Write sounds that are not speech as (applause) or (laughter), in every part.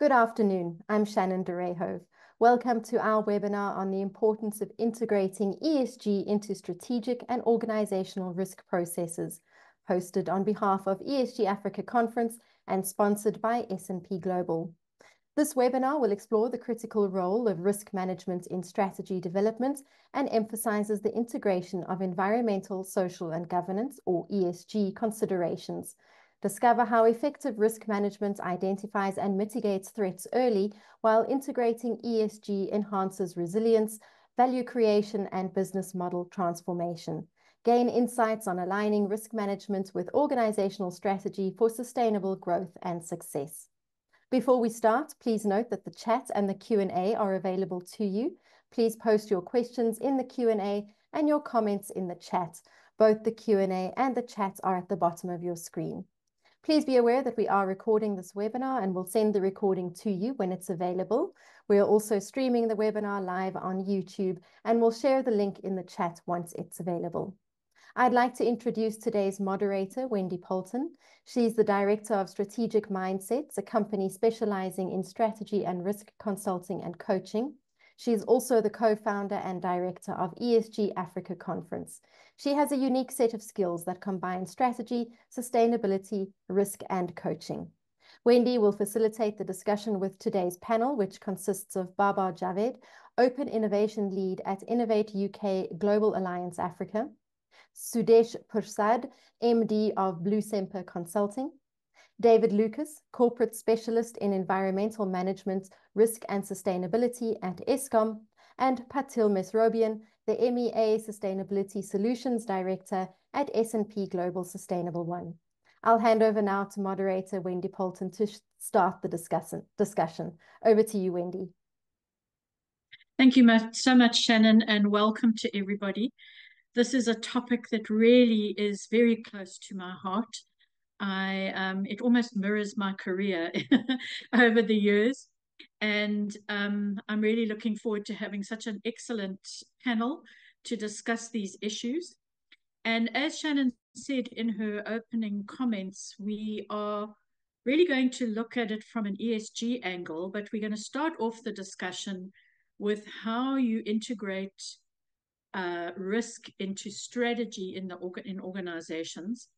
Good afternoon. I'm Shannon de Ryhove. Welcome to our webinar on the importance of integrating ESG into strategic and organizational risk processes, hosted on behalf of ESG Africa Conference and sponsored by S&P Global. This webinar will explore the critical role of risk management in strategy development and emphasizes the integration of environmental, social and governance or ESG considerations Discover how effective risk management identifies and mitigates threats early while integrating ESG enhances resilience, value creation, and business model transformation. Gain insights on aligning risk management with organizational strategy for sustainable growth and success. Before we start, please note that the chat and the Q&A are available to you. Please post your questions in the Q&A and your comments in the chat. Both the Q&A and the chat are at the bottom of your screen. Please be aware that we are recording this webinar and we'll send the recording to you when it's available. We are also streaming the webinar live on YouTube and we'll share the link in the chat once it's available. I'd like to introduce today's moderator, Wendy Poulton. She's the Director of Strategic Mindsets, a company specializing in strategy and risk consulting and coaching. She is also the co-founder and director of ESG Africa Conference. She has a unique set of skills that combine strategy, sustainability, risk, and coaching. Wendy will facilitate the discussion with today's panel, which consists of Baba Javed, Open Innovation Lead at Innovate UK Global Alliance Africa, Sudesh Pursad, MD of Blue Semper Consulting, David Lucas, Corporate Specialist in Environmental Management, Risk and Sustainability at Eskom, and Patil Mesrobian, the MEA Sustainability Solutions Director at S&P Global Sustainable One. I'll hand over now to moderator Wendy Poulton to start the discussion. discussion. Over to you, Wendy. Thank you so much, Shannon, and welcome to everybody. This is a topic that really is very close to my heart. I um, it almost mirrors my career (laughs) over the years, and um, I'm really looking forward to having such an excellent panel to discuss these issues. And as Shannon said in her opening comments, we are really going to look at it from an ESG angle, but we're going to start off the discussion with how you integrate uh, risk into strategy in the in organizations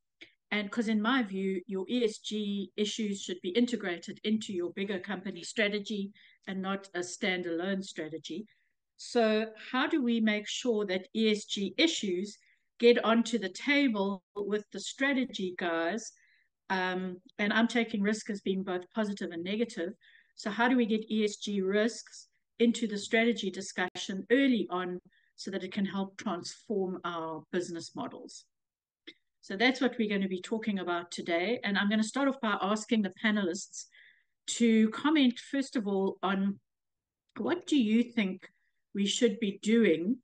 and because in my view, your ESG issues should be integrated into your bigger company strategy and not a standalone strategy. So how do we make sure that ESG issues get onto the table with the strategy guys? Um, and I'm taking risk as being both positive and negative. So how do we get ESG risks into the strategy discussion early on so that it can help transform our business models? So that's what we're going to be talking about today. And I'm going to start off by asking the panelists to comment, first of all, on what do you think we should be doing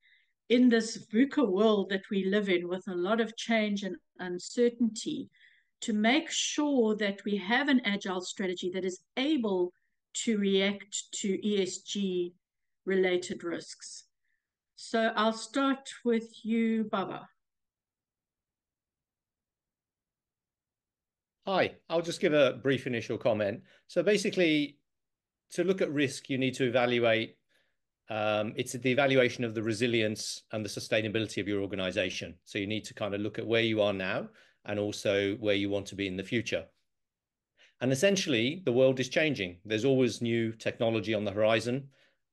in this VUCA world that we live in with a lot of change and uncertainty to make sure that we have an agile strategy that is able to react to ESG related risks. So I'll start with you, Baba. Hi, I'll just give a brief initial comment. So basically, to look at risk, you need to evaluate, um, it's the evaluation of the resilience and the sustainability of your organization. So you need to kind of look at where you are now and also where you want to be in the future. And essentially, the world is changing. There's always new technology on the horizon.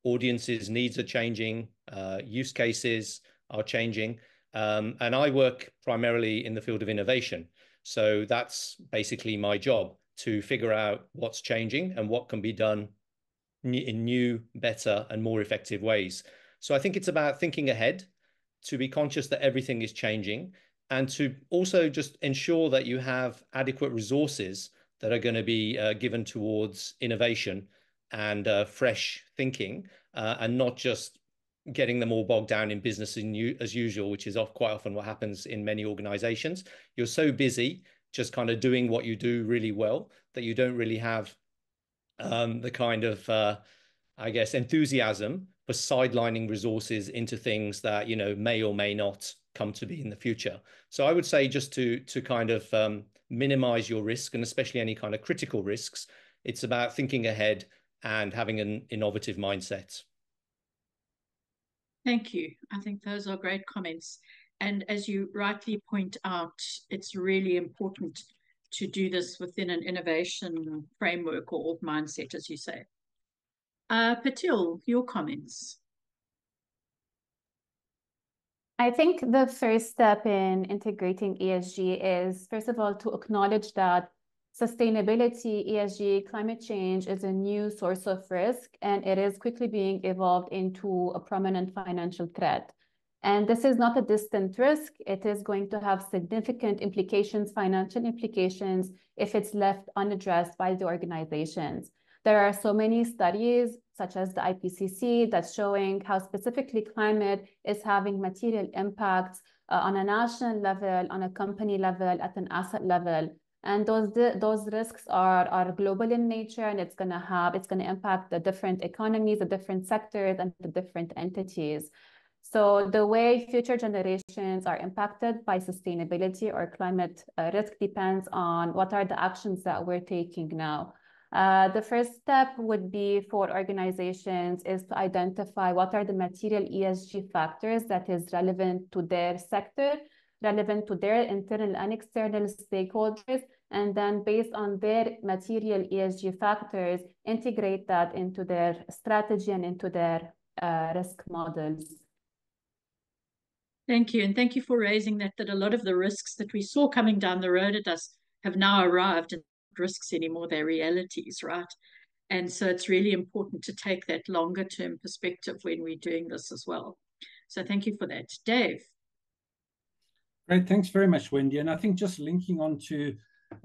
Audiences' needs are changing. Uh, use cases are changing. Um, and I work primarily in the field of innovation. So that's basically my job to figure out what's changing and what can be done in new, better, and more effective ways. So I think it's about thinking ahead, to be conscious that everything is changing, and to also just ensure that you have adequate resources that are going to be uh, given towards innovation and uh, fresh thinking, uh, and not just getting them all bogged down in business as usual, which is off quite often what happens in many organizations. You're so busy just kind of doing what you do really well that you don't really have um, the kind of, uh, I guess, enthusiasm for sidelining resources into things that, you know, may or may not come to be in the future. So I would say just to, to kind of um, minimize your risk and especially any kind of critical risks, It's about thinking ahead and having an innovative mindset. Thank you. I think those are great comments. And as you rightly point out, it's really important to do this within an innovation framework or mindset, as you say. Uh, Patil, your comments. I think the first step in integrating ESG is, first of all, to acknowledge that sustainability, ESG, climate change is a new source of risk, and it is quickly being evolved into a prominent financial threat. And this is not a distant risk. It is going to have significant implications, financial implications, if it's left unaddressed by the organizations. There are so many studies, such as the IPCC, that's showing how specifically climate is having material impacts uh, on a national level, on a company level, at an asset level. And those those risks are, are global in nature, and it's going to have it's going to impact the different economies, the different sectors, and the different entities. So the way future generations are impacted by sustainability or climate uh, risk depends on what are the actions that we're taking now. Uh, the first step would be for organizations is to identify what are the material ESG factors that is relevant to their sector, relevant to their internal and external stakeholders, and then based on their material ESG factors, integrate that into their strategy and into their uh, risk models. Thank you. And thank you for raising that, that a lot of the risks that we saw coming down the road at us have now arrived and risks anymore, they're realities, right? And so it's really important to take that longer term perspective when we're doing this as well. So thank you for that. Dave. Great. Thanks very much, Wendy. And I think just linking on to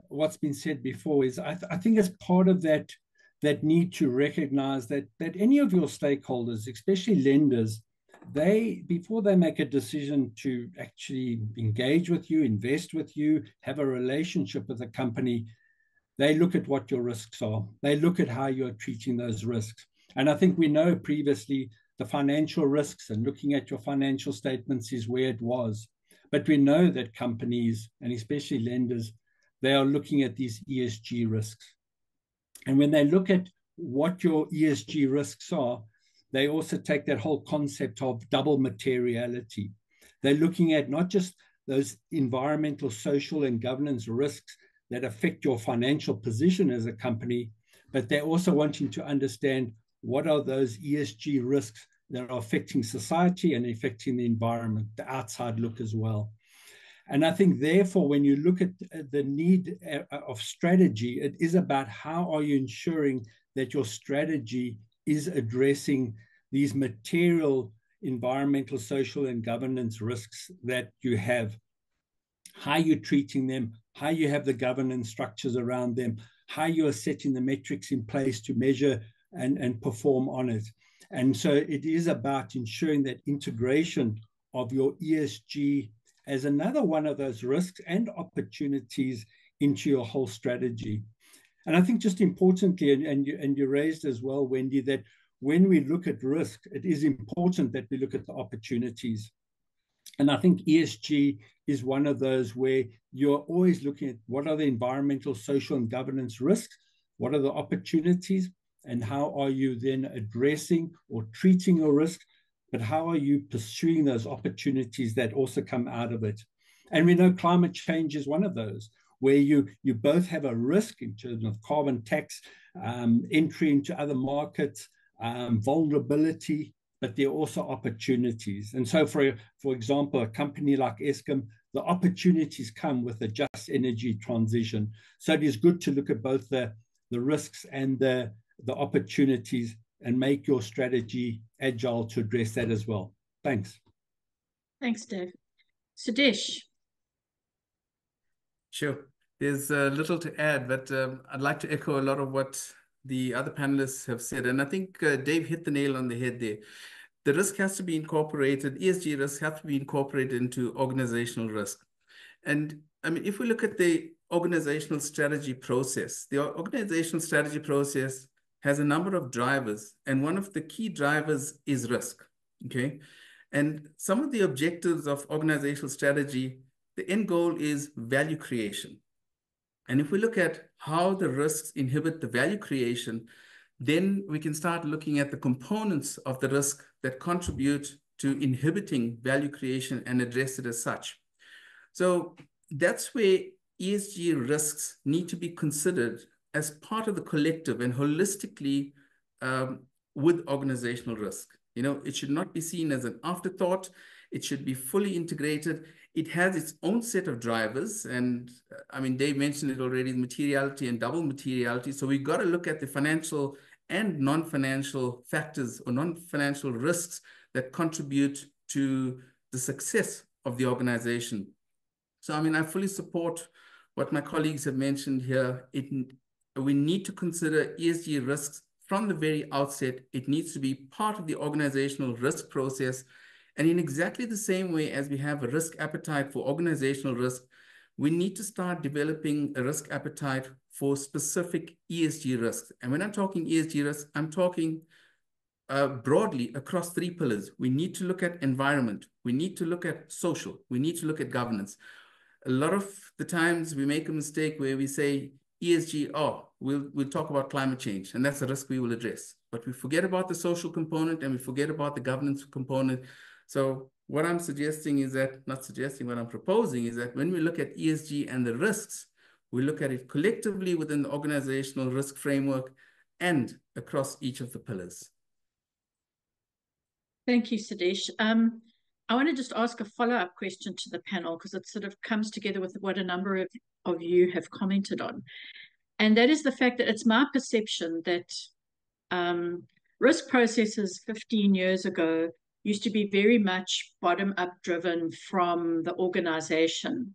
what's been said before is I, th I think as part of that that need to recognize that that any of your stakeholders, especially lenders, they before they make a decision to actually engage with you, invest with you, have a relationship with a company, they look at what your risks are. They look at how you're treating those risks. And I think we know previously the financial risks and looking at your financial statements is where it was. But we know that companies and especially lenders, they are looking at these ESG risks. And when they look at what your ESG risks are, they also take that whole concept of double materiality. They're looking at not just those environmental, social, and governance risks that affect your financial position as a company, but they're also wanting to understand what are those ESG risks that are affecting society and affecting the environment, the outside look as well. And I think, therefore, when you look at the need uh, of strategy, it is about how are you ensuring that your strategy is addressing these material environmental, social, and governance risks that you have. How you're treating them, how you have the governance structures around them, how you are setting the metrics in place to measure and, and perform on it. And so it is about ensuring that integration of your ESG as another one of those risks and opportunities into your whole strategy. And I think just importantly, and, and, you, and you raised as well, Wendy, that when we look at risk, it is important that we look at the opportunities. And I think ESG is one of those where you're always looking at what are the environmental, social, and governance risks, what are the opportunities, and how are you then addressing or treating your risk, but how are you pursuing those opportunities that also come out of it? And we know climate change is one of those where you you both have a risk in terms of carbon tax, um, entry into other markets, um, vulnerability, but there are also opportunities. And so, for, for example, a company like Eskom, the opportunities come with a just energy transition. So it is good to look at both the, the risks and the, the opportunities and make your strategy agile to address that as well. Thanks. Thanks, Dave. Sudesh. Sure. There's a little to add, but um, I'd like to echo a lot of what the other panelists have said, and I think uh, Dave hit the nail on the head there. The risk has to be incorporated, ESG risk has to be incorporated into organizational risk. And I mean, if we look at the organizational strategy process, the organizational strategy process has a number of drivers, and one of the key drivers is risk, okay? And some of the objectives of organizational strategy, the end goal is value creation. And if we look at how the risks inhibit the value creation, then we can start looking at the components of the risk that contribute to inhibiting value creation and address it as such. So that's where ESG risks need to be considered as part of the collective and holistically um, with organizational risk. You know, it should not be seen as an afterthought. It should be fully integrated. It has its own set of drivers. And uh, I mean, Dave mentioned it already, materiality and double materiality. So we've got to look at the financial and non-financial factors or non-financial risks that contribute to the success of the organization. So, I mean, I fully support what my colleagues have mentioned here. It, we need to consider ESG risks from the very outset, it needs to be part of the organizational risk process. And in exactly the same way as we have a risk appetite for organizational risk, we need to start developing a risk appetite for specific ESG risks. And when I'm talking ESG risks, I'm talking uh, broadly across three pillars. We need to look at environment. We need to look at social. We need to look at governance. A lot of the times we make a mistake where we say ESG, oh, we'll, we'll talk about climate change, and that's a risk we will address. But we forget about the social component and we forget about the governance component. So what I'm suggesting is that, not suggesting, what I'm proposing is that when we look at ESG and the risks, we look at it collectively within the organizational risk framework and across each of the pillars. Thank you, Sudesh. Um, I want to just ask a follow-up question to the panel because it sort of comes together with what a number of, of you have commented on. And that is the fact that it's my perception that um, risk processes 15 years ago used to be very much bottom-up driven from the organization.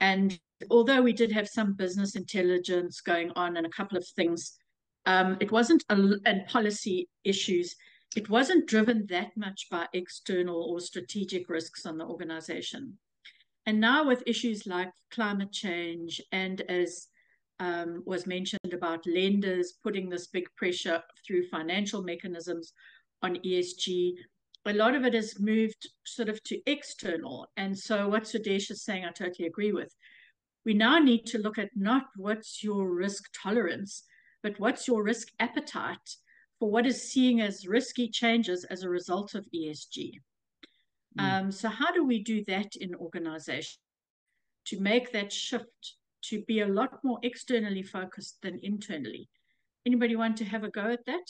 And although we did have some business intelligence going on and a couple of things, um, it wasn't, a, and policy issues, it wasn't driven that much by external or strategic risks on the organization. And now, with issues like climate change, and as um, was mentioned about lenders putting this big pressure through financial mechanisms on ESG, a lot of it has moved sort of to external. And so, what Sudesh is saying, I totally agree with. We now need to look at not what's your risk tolerance, but what's your risk appetite for what is seen as risky changes as a result of ESG. Mm. Um, so how do we do that in organization to make that shift to be a lot more externally focused than internally? Anybody want to have a go at that?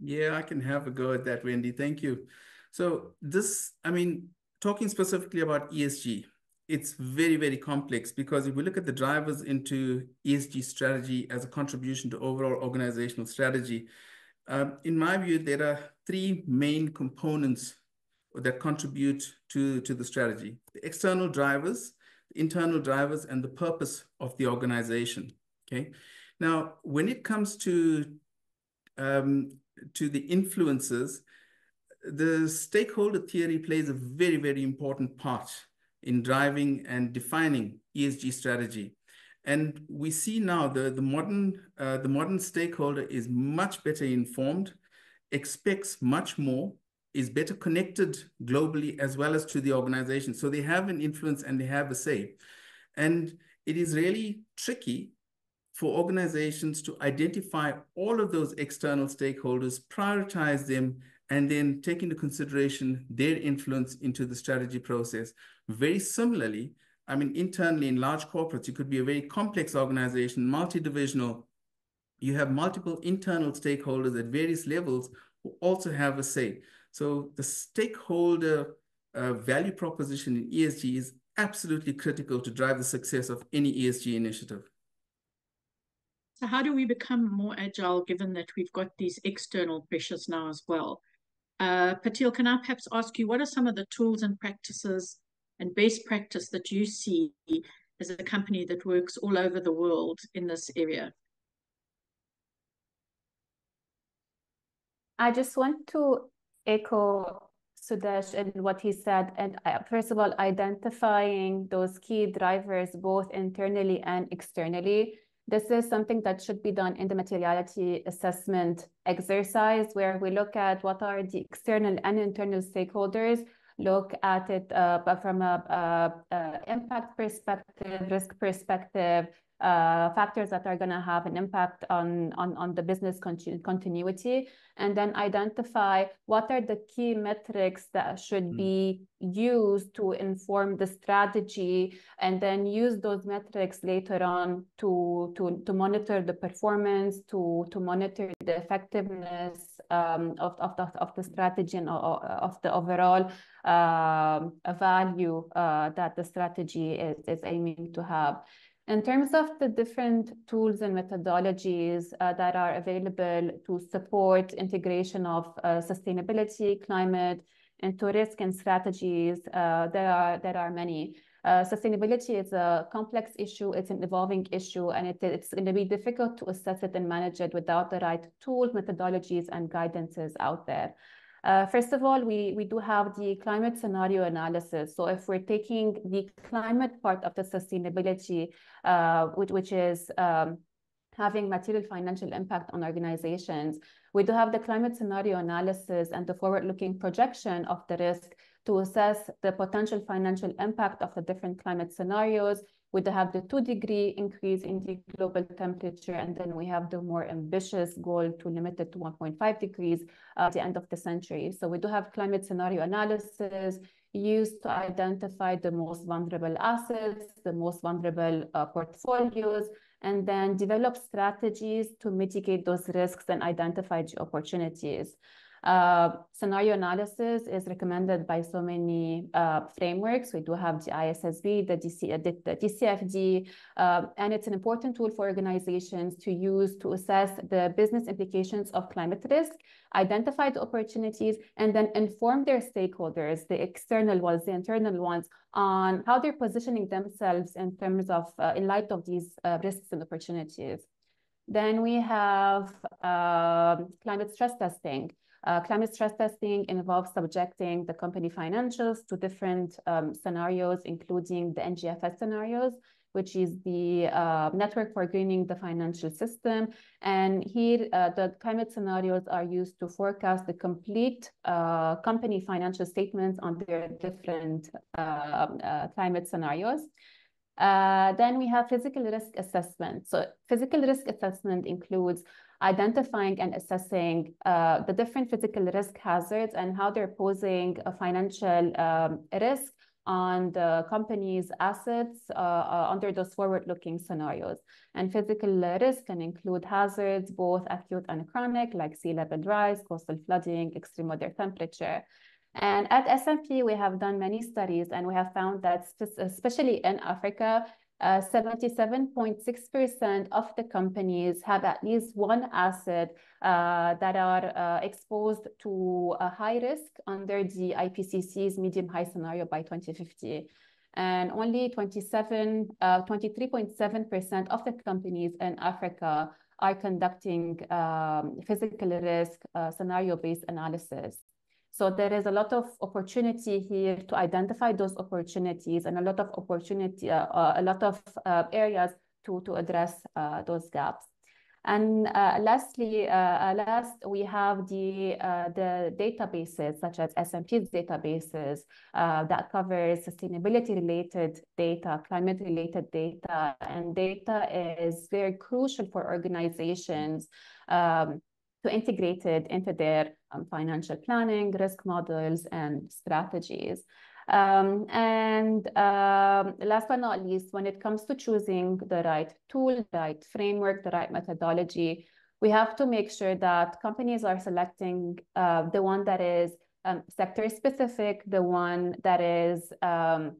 Yeah, I can have a go at that, Wendy. Thank you. So this, I mean, talking specifically about ESG, it's very, very complex because if we look at the drivers into ESG strategy as a contribution to overall organizational strategy, uh, in my view, there are three main components that contribute to, to the strategy. The external drivers, the internal drivers, and the purpose of the organization, okay? Now, when it comes to, um, to the influences, the stakeholder theory plays a very, very important part in driving and defining ESG strategy. And we see now the, the, modern, uh, the modern stakeholder is much better informed, expects much more, is better connected globally as well as to the organization. So they have an influence and they have a say. And it is really tricky for organizations to identify all of those external stakeholders, prioritize them, and then take into consideration their influence into the strategy process. Very similarly, I mean, internally in large corporates, you could be a very complex organization, multi-divisional. You have multiple internal stakeholders at various levels who also have a say. So the stakeholder uh, value proposition in ESG is absolutely critical to drive the success of any ESG initiative. So how do we become more agile given that we've got these external pressures now as well? Uh, Patil, can I perhaps ask you, what are some of the tools and practices and best practice that you see as a company that works all over the world in this area? I just want to echo Sudesh and what he said. And first of all, identifying those key drivers both internally and externally this is something that should be done in the materiality assessment exercise where we look at what are the external and internal stakeholders, look at it uh, from a, a, a, impact perspective, risk perspective, uh, factors that are going to have an impact on, on, on the business continu continuity, and then identify what are the key metrics that should mm. be used to inform the strategy, and then use those metrics later on to, to, to monitor the performance, to, to monitor the effectiveness um, of, of, the, of the strategy and of the overall uh, value uh, that the strategy is, is aiming to have. In terms of the different tools and methodologies uh, that are available to support integration of uh, sustainability, climate, into risk and strategies, uh, there are there are many. Uh, sustainability is a complex issue, it's an evolving issue, and it, it's going to be difficult to assess it and manage it without the right tools, methodologies, and guidances out there. Uh, first of all, we, we do have the climate scenario analysis. So if we're taking the climate part of the sustainability, uh, which, which is um, having material financial impact on organizations, we do have the climate scenario analysis and the forward-looking projection of the risk to assess the potential financial impact of the different climate scenarios we have the two degree increase in the global temperature, and then we have the more ambitious goal to limit it to 1.5 degrees at the end of the century. So we do have climate scenario analysis used to identify the most vulnerable assets, the most vulnerable uh, portfolios, and then develop strategies to mitigate those risks and identify the opportunities. Uh, scenario analysis is recommended by so many uh, frameworks. We do have the ISSB, the, DC, uh, the, TCFD, uh, and it's an important tool for organizations to use to assess the business implications of climate risk, identify the opportunities, and then inform their stakeholders, the external ones, the internal ones, on how they're positioning themselves in terms of, uh, in light of these uh, risks and opportunities. Then we have climate stress testing. Uh, climate stress testing involves subjecting the company financials to different um, scenarios, including the NGFS scenarios, which is the uh, network for greening the financial system. And here, uh, the climate scenarios are used to forecast the complete uh, company financial statements on their different uh, uh, climate scenarios. then we have physical risk assessment. So physical risk assessment includes identifying and assessing uh, the different physical risk hazards and how they're posing a financial um, risk on the company's assets uh, uh, under those forward-looking scenarios. And physical risk can include hazards, both acute and chronic, like sea level rise, coastal flooding, extreme weather temperature. And at S&P, we have done many studies, and we have found that, especially in Africa, 77.6% uh, of the companies have at least one asset uh, that are uh, exposed to a high risk under the IPCC's medium-high scenario by 2050. And only 27, 23.7% of the companies in Africa are conducting um, physical risk scenario-based analysis. So there is a lot of opportunity here to identify those opportunities and a lot of opportunity, uh, uh, a lot of uh, areas to, to address uh, those gaps. And uh, lastly, last, we have the, the databases such as S&P's databases that covers sustainability-related data, climate-related data, and data is very crucial for organizations um, to integrate it into their um, financial planning, risk models, and strategies. Um, and um, last but not least, when it comes to choosing the right tool, the right framework, the right methodology, we have to make sure that companies are selecting uh, the one that is um, sector specific, the one that is um,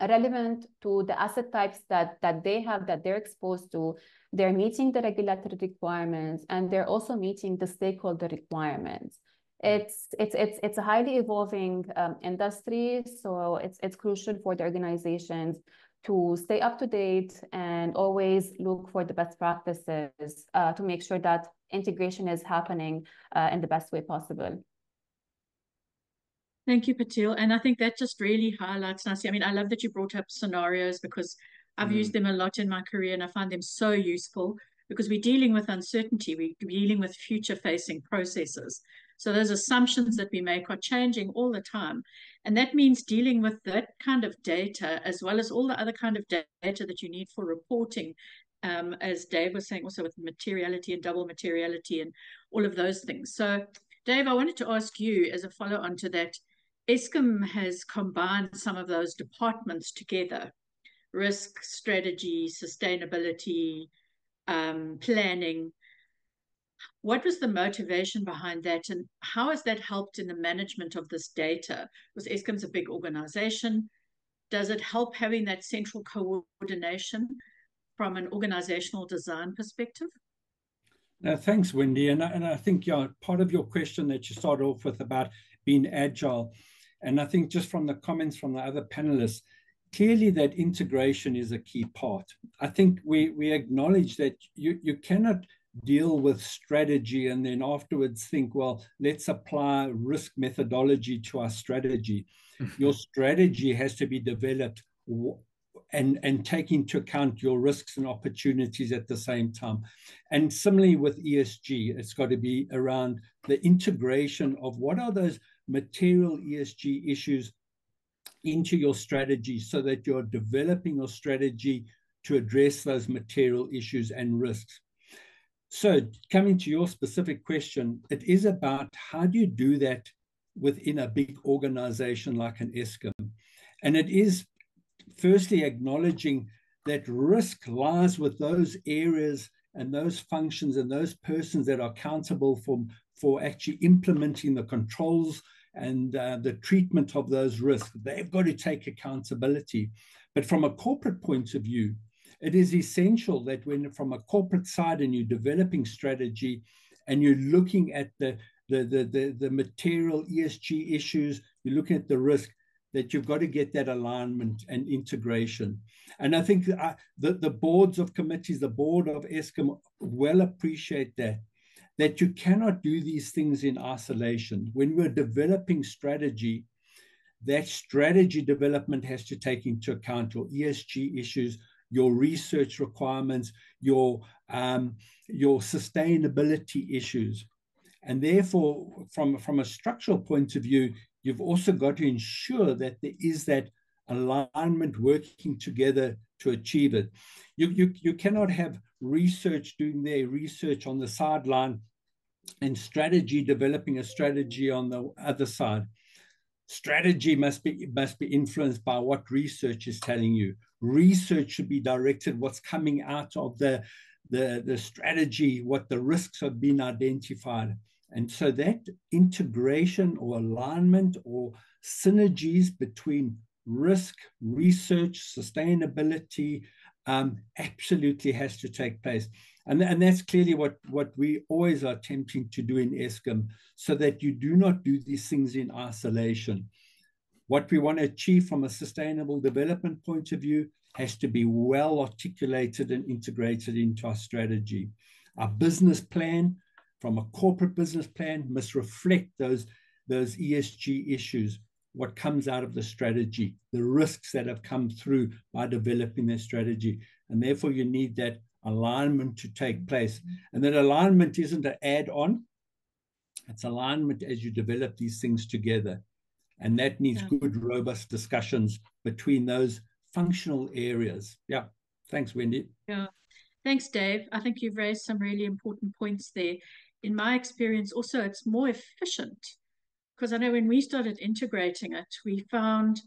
relevant to the asset types that, that they have, that they're exposed to, they're meeting the regulatory requirements and they're also meeting the stakeholder requirements. It's it's it's it's a highly evolving um, industry, so it's it's crucial for the organizations to stay up to date and always look for the best practices uh, to make sure that integration is happening uh, in the best way possible. Thank you, Patil. And I think that just really highlights nicely. I mean, I love that you brought up scenarios because I've mm. used them a lot in my career and I find them so useful because we're dealing with uncertainty, we're dealing with future facing processes. So those assumptions that we make are changing all the time. And that means dealing with that kind of data as well as all the other kind of data that you need for reporting um, as Dave was saying, also with materiality and double materiality and all of those things. So, Dave, I wanted to ask you as a follow on to that. Eskom has combined some of those departments together risk, strategy, sustainability, um, planning. What was the motivation behind that, and how has that helped in the management of this data? Because Eskom's a big organization. Does it help having that central coordination from an organizational design perspective? No, thanks, Wendy. And, and I think yeah, part of your question that you started off with about being agile, and I think just from the comments from the other panelists, clearly that integration is a key part. I think we, we acknowledge that you, you cannot deal with strategy and then afterwards think, well, let's apply risk methodology to our strategy. (laughs) your strategy has to be developed and, and take into account your risks and opportunities at the same time. And similarly with ESG, it's got to be around the integration of what are those material ESG issues into your strategy so that you're developing your strategy to address those material issues and risks. So, coming to your specific question, it is about how do you do that within a big organization like an Eskom? And it is firstly acknowledging that risk lies with those areas and those functions and those persons that are accountable for, for actually implementing the controls and uh, the treatment of those risks. They've got to take accountability. But from a corporate point of view, it is essential that when from a corporate side and you're developing strategy and you're looking at the the, the, the, the material ESG issues, you're looking at the risk, that you've got to get that alignment and integration. And I think uh, the, the boards of committees, the board of Eskom well appreciate that that you cannot do these things in isolation. When we're developing strategy, that strategy development has to take into account your ESG issues, your research requirements, your um, your sustainability issues, and therefore, from from a structural point of view, you've also got to ensure that there is that alignment working together to achieve it. You, you, you cannot have research doing their research on the sideline and strategy developing a strategy on the other side. Strategy must be must be influenced by what research is telling you. Research should be directed what's coming out of the the, the strategy, what the risks have been identified. And so that integration or alignment or synergies between risk, research, sustainability um, absolutely has to take place. And, and that's clearly what, what we always are attempting to do in Eskom, so that you do not do these things in isolation. What we want to achieve from a sustainable development point of view has to be well articulated and integrated into our strategy. Our business plan, from a corporate business plan, must reflect those, those ESG issues, what comes out of the strategy, the risks that have come through by developing their strategy. And therefore, you need that alignment to take place. And that alignment isn't an add on, it's alignment as you develop these things together. And that needs yeah. good, robust discussions between those functional areas. Yeah. Thanks, Wendy. Yeah. Thanks, Dave. I think you've raised some really important points there. In my experience, also, it's more efficient because I know when we started integrating it, we found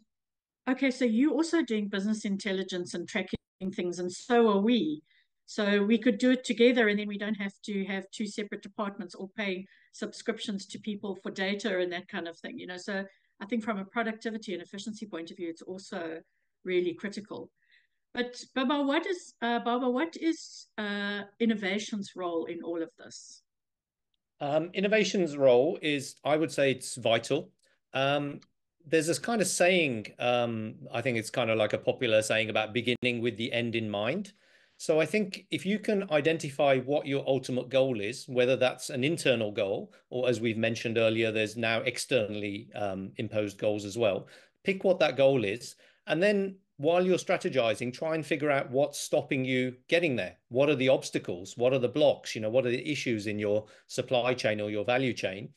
okay, so you also doing business intelligence and tracking things, and so are we. So we could do it together and then we don't have to have two separate departments or pay subscriptions to people for data and that kind of thing, you know. So I think from a productivity and efficiency point of view, it's also really critical. But Baba, what is uh, Baba? What is uh, innovation's role in all of this? Um, innovation's role is, I would say, it's vital. Um, there's this kind of saying. Um, I think it's kind of like a popular saying about beginning with the end in mind. So I think if you can identify what your ultimate goal is, whether that's an internal goal or as we've mentioned earlier, there's now externally um, imposed goals as well. Pick what that goal is, and then while you're strategizing, try and figure out what's stopping you getting there. What are the obstacles? What are the blocks? You know, what are the issues in your supply chain or your value chain?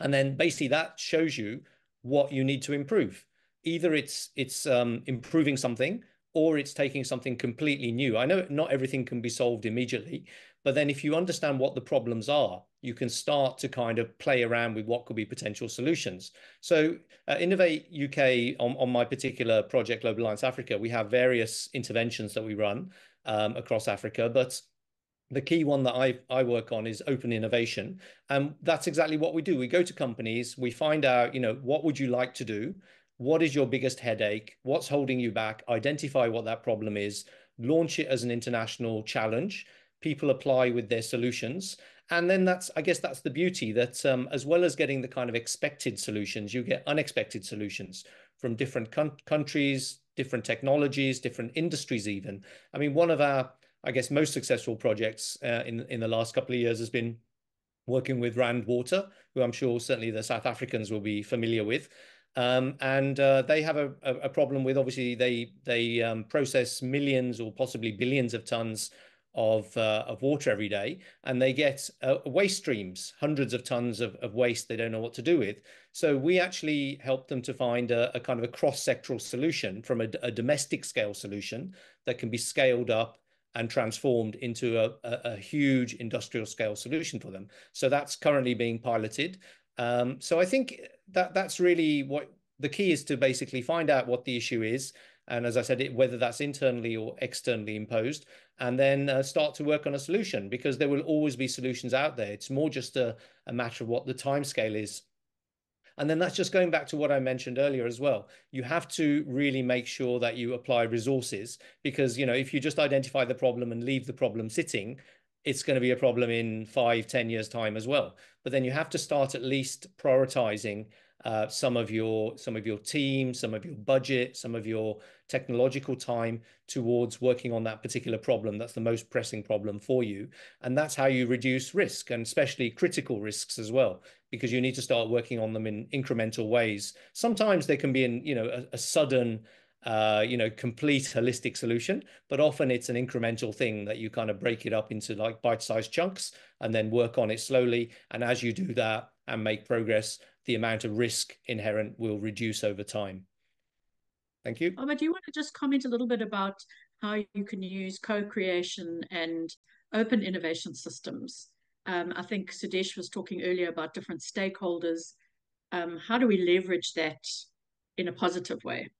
And then basically that shows you what you need to improve. Either it's it's um, improving something or it's taking something completely new. I know not everything can be solved immediately, but then if you understand what the problems are, you can start to kind of play around with what could be potential solutions. So uh, Innovate UK, on, on my particular project, Global Alliance Africa, we have various interventions that we run um, across Africa, but the key one that I, I work on is open innovation. And that's exactly what we do. We go to companies, we find out, you know, what would you like to do? What is your biggest headache? What's holding you back? Identify what that problem is, launch it as an international challenge. People apply with their solutions. And then that's, I guess that's the beauty that um, as well as getting the kind of expected solutions, you get unexpected solutions from different countries, different technologies, different industries even. I mean, one of our I guess, most successful projects uh, in in the last couple of years has been working with Rand Water, who I'm sure certainly the South Africans will be familiar with. Um, and uh, they have a, a, problem with obviously they they um, process millions or possibly billions of tons of uh, of water every day, and they get uh, waste streams, hundreds of tons of, of waste they don't know what to do with. So we actually help them to find a, a kind of a cross sectoral solution from a, a domestic scale solution that can be scaled up and transformed into a, a, a, huge industrial scale solution for them. So that's currently being piloted. Um, so I think that that's really what the key is to basically find out what the issue is. And as I said, it, whether that's internally or externally imposed, and then uh, start to work on a solution because there will always be solutions out there. It's more just a, a matter of what the time scale is and then that's just going back to what I mentioned earlier as well. You have to really make sure that you apply resources because, you know, if you just identify the problem and leave the problem sitting, it's going to be a problem in five, ten years time as well. But then you have to start at least prioritizing uh, some of your some of your team, some of your budget, some of your technological time towards working on that particular problem. That's the most pressing problem for you, and that's how you reduce risk, and especially critical risks as well, because you need to start working on them in incremental ways. Sometimes they can be in you know a, a sudden. Uh, you know, complete holistic solution, but often it's an incremental thing that you kind of break it up into like bite-sized chunks and then work on it slowly. And as you do that and make progress, the amount of risk inherent will reduce over time. Thank you. But do you want to just comment a little bit about how you can use co-creation and open innovation systems? Um, I think Sudesh was talking earlier about different stakeholders. Um, how do we leverage that in a positive way?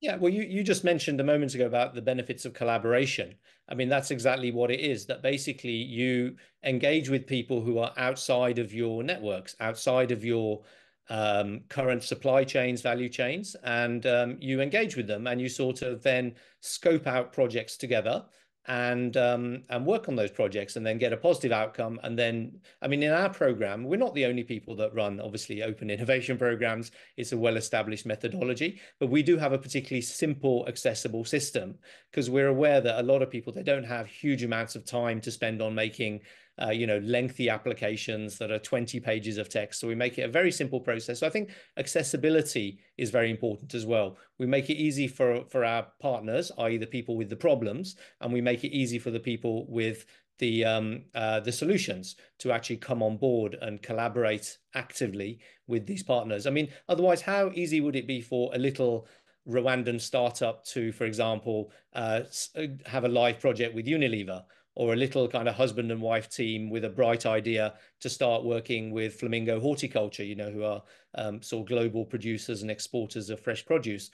Yeah, well, you, you just mentioned a moment ago about the benefits of collaboration. I mean, that's exactly what it is that basically you engage with people who are outside of your networks, outside of your um, current supply chains, value chains, and um, you engage with them and you sort of then scope out projects together and um, and work on those projects and then get a positive outcome. And then, I mean, in our program, we're not the only people that run obviously open innovation programs. It's a well-established methodology, but we do have a particularly simple, accessible system because we're aware that a lot of people they don't have huge amounts of time to spend on making uh, you know, lengthy applications that are 20 pages of text. So we make it a very simple process. So I think accessibility is very important as well. We make it easy for, for our partners, i.e. the people with the problems, and we make it easy for the people with the um, uh, the solutions to actually come on board and collaborate actively with these partners. I mean, otherwise, how easy would it be for a little Rwandan startup to, for example, uh, uh have a live project with Unilever? Or a little kind of husband and wife team with a bright idea to start working with Flamingo Horticulture, you know, who are um, sort of global producers and exporters of fresh produce.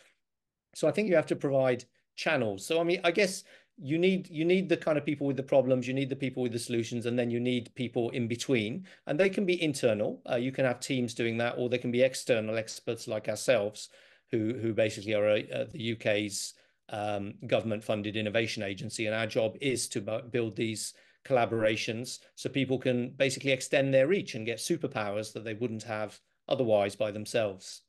So I think you have to provide channels. So I mean, I guess you need you need the kind of people with the problems, you need the people with the solutions, and then you need people in between. And they can be internal. Uh, you can have teams doing that, or they can be external experts like ourselves, who who basically are uh, the UK's um, government-funded innovation agency, and our job is to build these collaborations so people can basically extend their reach and get superpowers that they wouldn't have otherwise by themselves.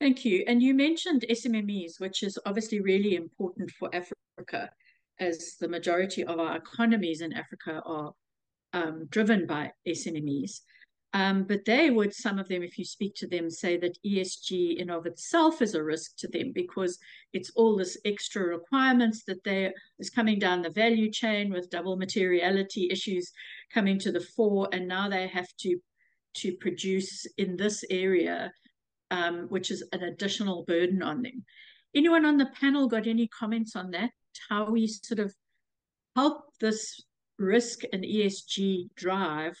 Thank you. And you mentioned SMMEs, which is obviously really important for Africa, as the majority of our economies in Africa are um, driven by SMMEs. Um, but they would, some of them, if you speak to them, say that ESG in of itself is a risk to them because it's all this extra requirements that there is coming down the value chain with double materiality issues coming to the fore, and now they have to to produce in this area, um, which is an additional burden on them. Anyone on the panel got any comments on that? How we sort of help this risk and ESG drive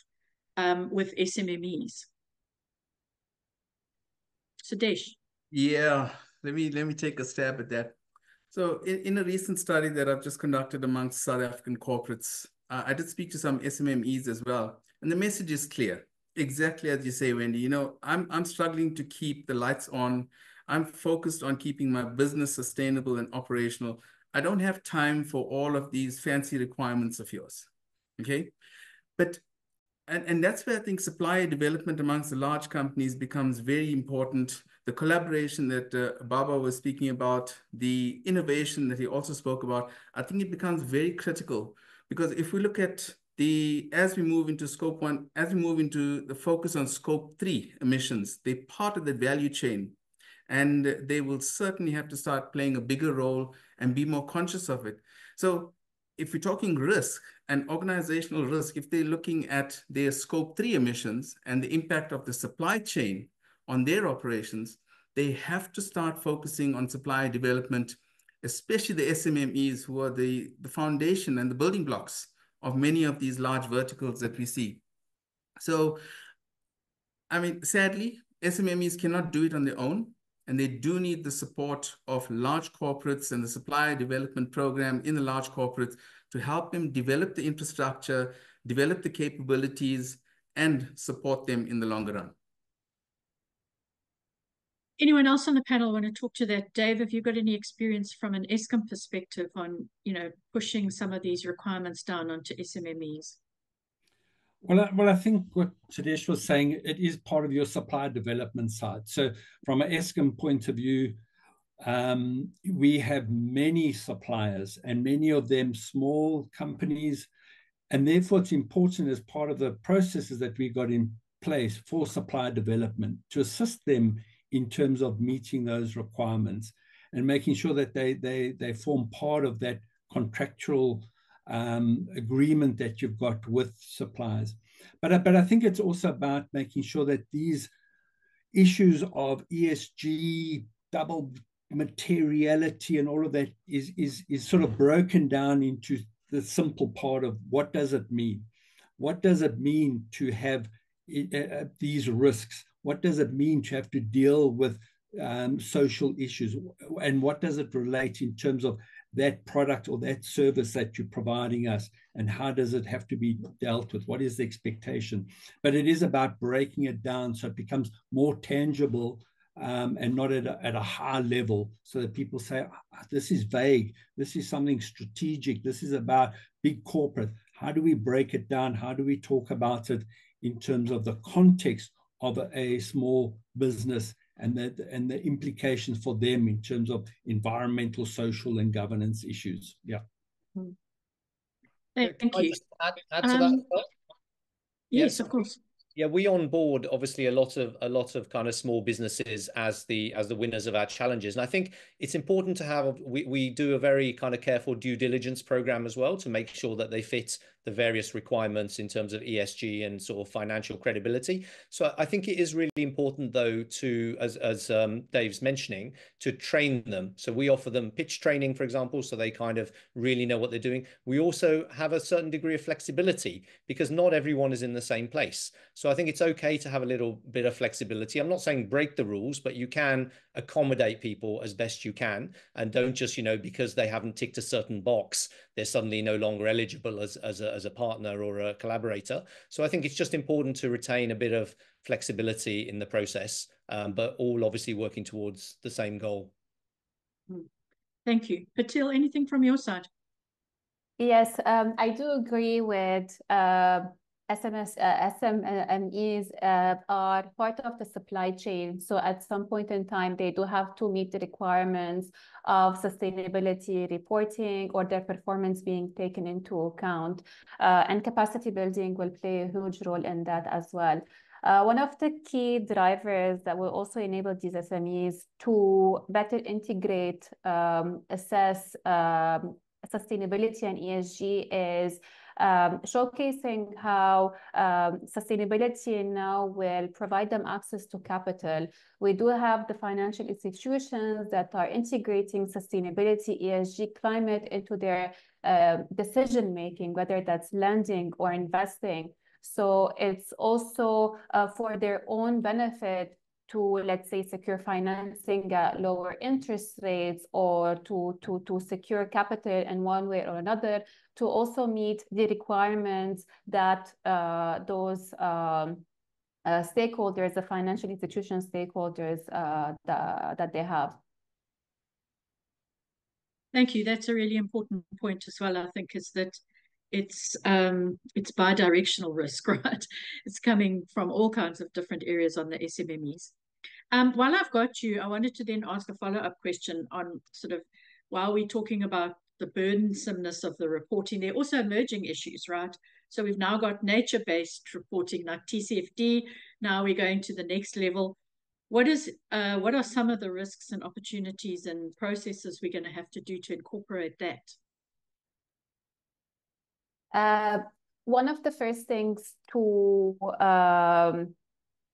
um, with SMMEs? Sudesh. Yeah, let me let me take a stab at that. So in, in a recent study that I've just conducted amongst South African corporates, uh, I did speak to some SMMEs as well. And the message is clear, exactly as you say, Wendy. You know, I'm, I'm struggling to keep the lights on. I'm focused on keeping my business sustainable and operational. I don't have time for all of these fancy requirements of yours. Okay. But and, and that's where I think supplier development amongst the large companies becomes very important. The collaboration that uh, Baba was speaking about, the innovation that he also spoke about, I think it becomes very critical because if we look at the as we move into scope one, as we move into the focus on scope three emissions, they're part of the value chain and they will certainly have to start playing a bigger role and be more conscious of it. So if we're talking risk and organizational risk, if they're looking at their scope three emissions and the impact of the supply chain on their operations, they have to start focusing on supply development, especially the SMMEs who are the, the foundation and the building blocks of many of these large verticals that we see. So, I mean, sadly, SMMEs cannot do it on their own and they do need the support of large corporates and the supplier development program in the large corporates to help them develop the infrastructure, develop the capabilities, and support them in the longer run. Anyone else on the panel want to talk to that? Dave, have you got any experience from an Eskom perspective on, you know, pushing some of these requirements down onto SMMEs? Well, I, well, I think what Sudesh was saying, it is part of your supply development side. So from an Eskom point of view, um, we have many suppliers and many of them small companies. And therefore, it's important as part of the processes that we got in place for supply development to assist them in terms of meeting those requirements and making sure that they, they, they form part of that contractual um, agreement that you've got with suppliers. But, but I think it's also about making sure that these issues of ESG, double materiality, and all of that is, is, is sort of broken down into the simple part of what does it mean? What does it mean to have uh, these risks? What does it mean to have to deal with um, social issues? And what does it relate in terms of that product or that service that you're providing us and how does it have to be dealt with? What is the expectation? But it is about breaking it down so it becomes more tangible um, and not at a, at a high level so that people say oh, this is vague. This is something strategic. This is about big corporate. How do we break it down? How do we talk about it in terms of the context of a small business and the, and the implications for them in terms of environmental, social, and governance issues. Yeah. Hmm. Thank Can you. Add, add to Um, that? Yes, Yeah. of course. Yeah, we onboard obviously a lot of a lot of kind of small businesses as the as the winners of our challenges, and I think it's important to have we we do a very kind of careful due diligence program as well to make sure that they fit the various requirements in terms of ESG and sort of financial credibility. So I think it is really important though to as as um, Dave's mentioning to train them. So we offer them pitch training, for example, so they kind of really know what they're doing. We also have a certain degree of flexibility because not everyone is in the same place. So I think it's okay to have a little bit of flexibility. I'm not saying break the rules, but you can accommodate people as best you can and don't just, you know, because they haven't ticked a certain box, they're suddenly no longer eligible as, as, a, as a partner or a collaborator. So I think it's just important to retain a bit of flexibility in the process, um, but all obviously working towards the same goal. Thank you. Patil, anything from your side? Yes, um, I do agree with uh, SMS, uh, SMEs uh, are part of the supply chain. So at some point in time, they do have to meet the requirements of sustainability reporting or their performance being taken into account. Uh, and capacity building will play a huge role in that as well. Uh, one of the key drivers that will also enable these SMEs to better integrate, um, assess um, sustainability and ESG is um, showcasing how um, sustainability now will provide them access to capital. We do have the financial institutions that are integrating sustainability, ESG, climate into their uh, decision making, whether that's lending or investing. So it's also uh, for their own benefit to, let's say, secure financing at lower interest rates or to, to, to secure capital in one way or another, to also meet the requirements that uh, those um, uh, stakeholders, the financial institution stakeholders uh, that, that they have. Thank you. That's a really important point as well, I think, is that it's um, it's bi-directional risk, (laughs) right? It's coming from all kinds of different areas on the SMMEs. Um, while I've got you, I wanted to then ask a follow-up question on sort of while we're talking about the burdensomeness of the reporting, there are also emerging issues, right? So we've now got nature-based reporting like TNFD. Now we're going to the next level. What is uh, what are some of the risks and opportunities and processes we're going to have to do to incorporate that? Uh, one of the first things to um,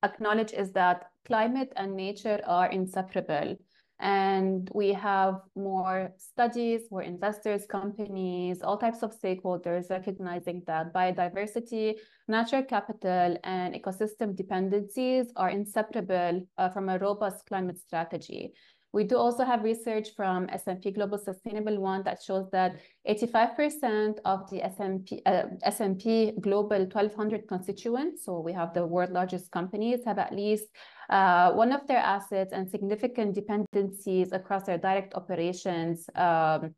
acknowledge is that climate and nature are inseparable. And we have more studies where investors, companies, all types of stakeholders recognizing that biodiversity, natural capital, and ecosystem dependencies are inseparable uh, from a robust climate strategy. We do also have research from S&P Global Sustainable One that shows that 85% of the S&P, uh, S&P Global 1200 constituents, so we have the world's largest companies, have at least uh, one of their assets and significant dependencies across their direct operations um,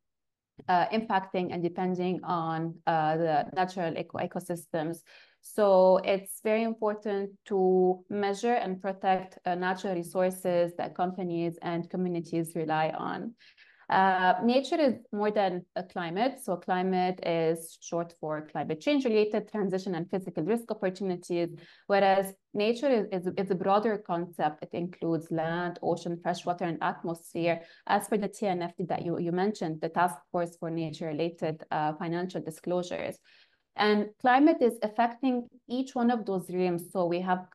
uh, impacting and depending on uh, the natural eco ecosystems. So it's very important to measure and protect uh, natural resources that companies and communities rely on. Uh, nature is more than a climate. So climate is short for climate change related transition and physical risk opportunities, whereas nature is, is, is, a broader concept. It includes land, ocean, freshwater, and atmosphere. As for the TNFD that you, you mentioned, the Task Force for Nature Related uh, Financial Disclosures. And climate is affecting each one of those realms. So we have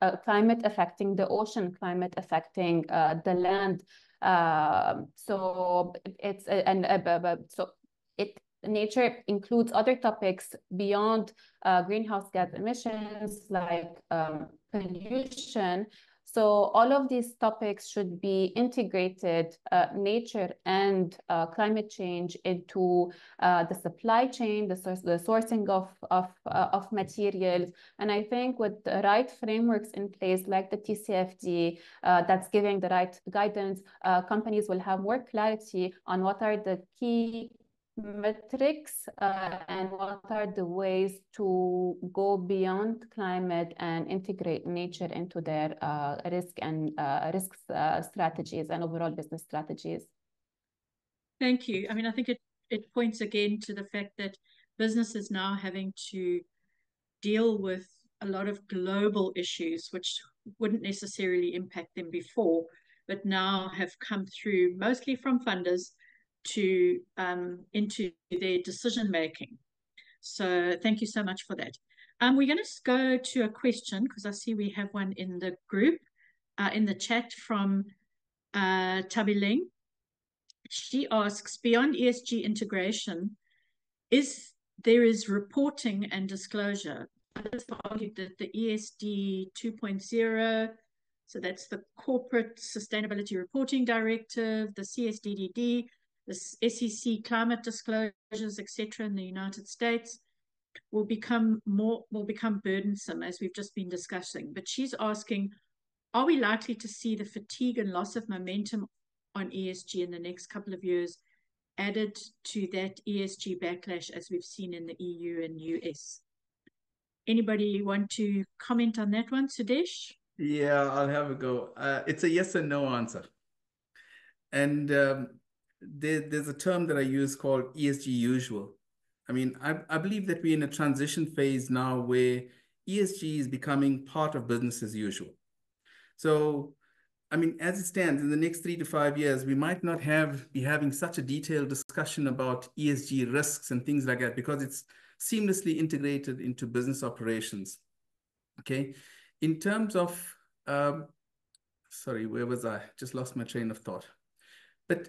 uh, climate affecting the ocean, climate affecting uh, the land. Uh, so it's and uh, so it nature includes other topics beyond uh, greenhouse gas emissions like um, pollution so all of these topics should be integrated, uh, nature and uh, climate change into uh, the supply chain, the, source, the sourcing of, of, uh, of materials. And I think with the right frameworks in place, like the TCFD, uh, that's giving the right guidance, uh, companies will have more clarity on what are the key metrics uh, and what are the ways to go beyond climate and integrate nature into their uh, risk and uh, risk uh, strategies and overall business strategies. Thank you. I mean, I think it, it points again to the fact that businesses now having to deal with a lot of global issues, which wouldn't necessarily impact them before, but now have come through mostly from funders to um, into their decision making. So thank you so much for that. Um, we're going to go to a question because I see we have one in the group, uh, in the chat from uh, Tabiling. She asks, beyond ESG integration, is there is reporting and disclosure. Others argued that the ESD 2.0, so that's the Corporate Sustainability Reporting Directive, the CSDDD, the SEC climate disclosures, etc., in the United States will become more will become burdensome as we've just been discussing. But she's asking, are we likely to see the fatigue and loss of momentum on ESG in the next couple of years added to that ESG backlash as we've seen in the EU and US? Anybody want to comment on that one, Sudesh? Yeah, I'll have a go. Uh, it's a yes and no answer. And um, there, there's a term that I use called ESG usual. I mean, I, I believe that we're in a transition phase now where ESG is becoming part of business as usual. So, I mean, as it stands, in the next three to five years, we might not have be having such a detailed discussion about ESG risks and things like that because it's seamlessly integrated into business operations. Okay. In terms of, um, sorry, where was I? Just lost my train of thought. But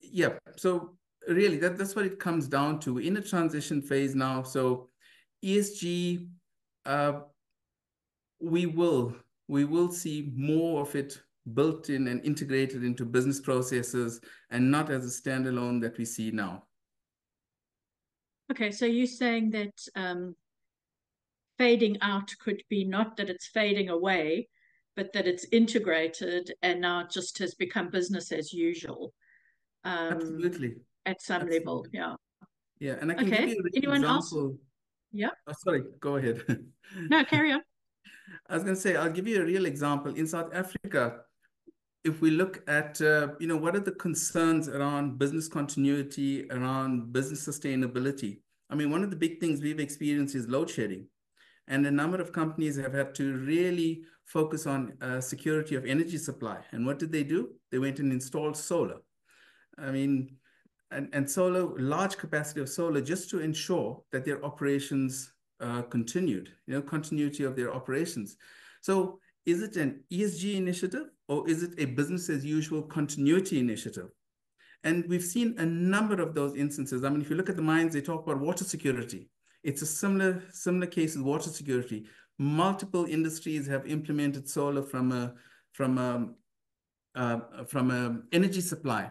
yeah, so really that, that's what it comes down to. In a transition phase now. So ESG, uh, we will we will see more of it built in and integrated into business processes and not as a standalone that we see now. Okay, so you're saying that um, fading out could be not that it's fading away, but that it's integrated and now it just has become business as usual. Um, Absolutely. At some Absolutely. level, yeah. Yeah, and I can okay. give you an Anyone example. Else? Yeah. Oh, sorry, go ahead. no, (laughs) carry on. I was going to say, I'll give you a real example. In South Africa, if we look at, uh, you know, what are the concerns around business continuity, around business sustainability? I mean, one of the big things we've experienced is load shedding. And a number of companies have had to really focus on uh, security of energy supply. And what did they do? They went and installed solar. I mean, and, and solar, large capacity of solar, just to ensure that their operations uh, continued, you know, continuity of their operations. So is it an ESG initiative or is it a business as usual continuity initiative? And we've seen a number of those instances. I mean, if you look at the mines, they talk about water security. It's a similar, similar case with water security. Multiple industries have implemented solar from a, from a, uh, from a energy supply.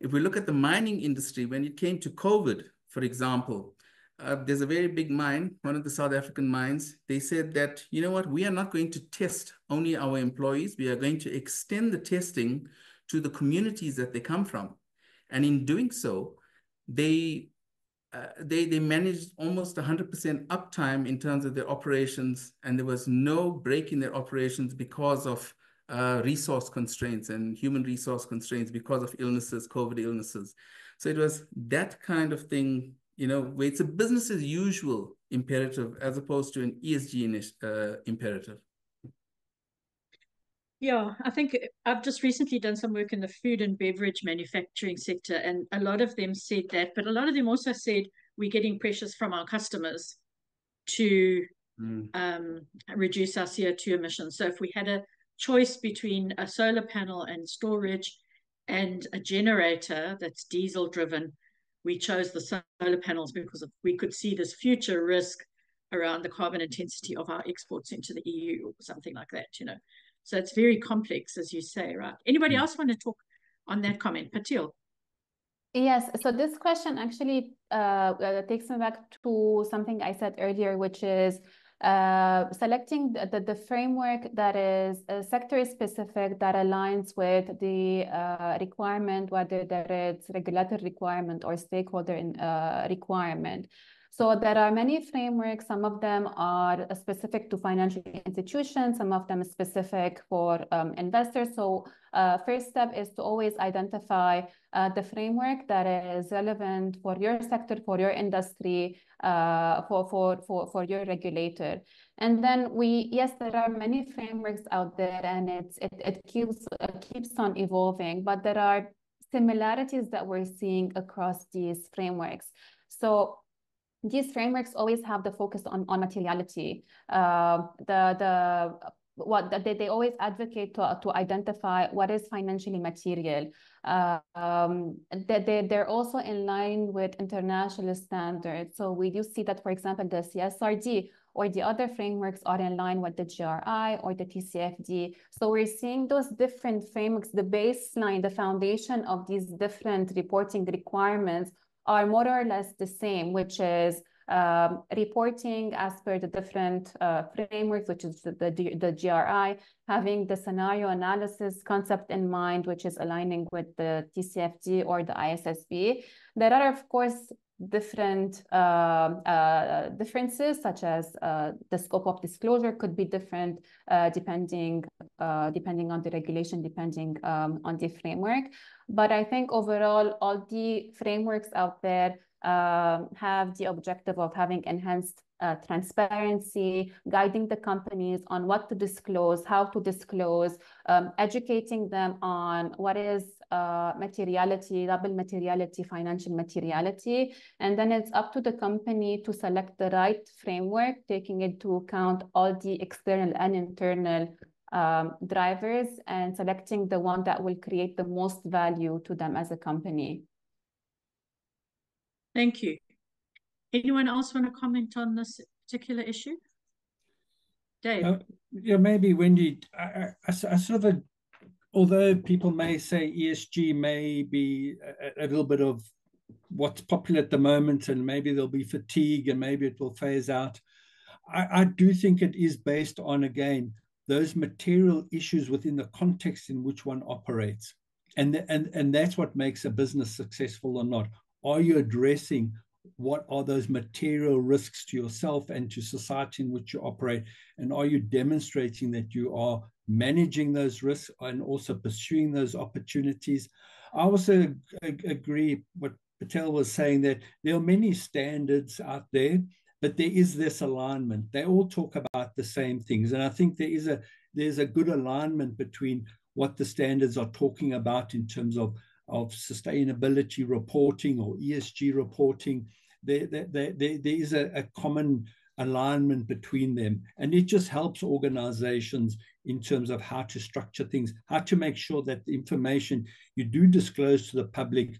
If we look at the mining industry, when it came to COVID, for example, uh, there's a very big mine, one of the South African mines. They said that, you know what, we are not going to test only our employees. We are going to extend the testing to the communities that they come from. And in doing so, they uh, they they managed almost 100% uptime in terms of their operations, and there was no break in their operations because of uh, resource constraints and human resource constraints because of illnesses, COVID illnesses. So it was that kind of thing you know, where it's a business as usual imperative as opposed to an ESG uh, imperative. Yeah, I think I've just recently done some work in the food and beverage manufacturing sector, and a lot of them said that, but a lot of them also said we're getting pressures from our customers to mm. um, reduce our CO2 emissions. So if we had a choice between a solar panel and storage and a generator that's diesel driven, we chose the solar panels because of, we could see this future risk around the carbon intensity of our exports into the EU or something like that, you know. So it's very complex, as you say, right? Anybody mm. else want to talk on that comment? Patil? Yes, so this question actually uh, uh, takes me back to something I said earlier, which is uh, selecting the, the, framework that is uh, sector specific that aligns with the uh, requirement, whether that it's regulatory requirement or stakeholder in, uh, requirement. So there are many frameworks. Some of them are specific to financial institutions. Some of them specific for um, investors. So uh, first step is to always identify uh, the framework that is relevant for your sector, for your industry, uh, for, for, for, for your regulator. And then we, yes, there are many frameworks out there and it's, it, it keeps, it keeps on evolving, but there are similarities that we're seeing across these frameworks. So these frameworks always have the focus on, on materiality. Uh, the, the what they, they always advocate to, to identify what is financially material. Uh, um, they, they, they're also in line with international standards. So we do see that, for example, the CSRD or the other frameworks are in line with the GRI or the TCFD. So we're seeing those different frameworks, the baseline, the foundation of these different reporting requirements are more or less the same, which is um, reporting as per the different uh, frameworks, which is the, the, the, GRI, having the scenario analysis concept in mind, which is aligning with the TCFD or the ISSB. There are, of course, different uh, uh, differences, such as uh, the scope of disclosure could be different uh, depending uh, depending on the regulation, depending um, on the framework. But I think overall, all the frameworks out there um, have the objective of having enhanced uh, transparency, guiding the companies on what to disclose, how to disclose, um, educating them on what is uh, materiality, double materiality, financial materiality. And then it's up to the company to select the right framework, taking into account all the external and internal um, drivers and selecting the one that will create the most value to them as a company. Thank you. Anyone else want to comment on this particular issue? Dave? Uh, yeah, maybe Wendy, I, I, I, sort of, although people may say ESG may be a, a little bit of what's popular at the moment and maybe there'll be fatigue and maybe it will phase out. I, I do think it is based on, again, those material issues within the context in which one operates. And, the, and, and that's what makes a business successful or not. Are you addressing what are those material risks to yourself and to society in which you operate? And are you demonstrating that you are managing those risks and also pursuing those opportunities? I also agree what Patel was saying that there are many standards out there but there is this alignment. They all talk about the same things, and I think there is a there's a good alignment between what the standards are talking about in terms of of sustainability reporting or ESG reporting. There, there, there, there is a, a common alignment between them, and it just helps organizations in terms of how to structure things, how to make sure that the information you do disclose to the public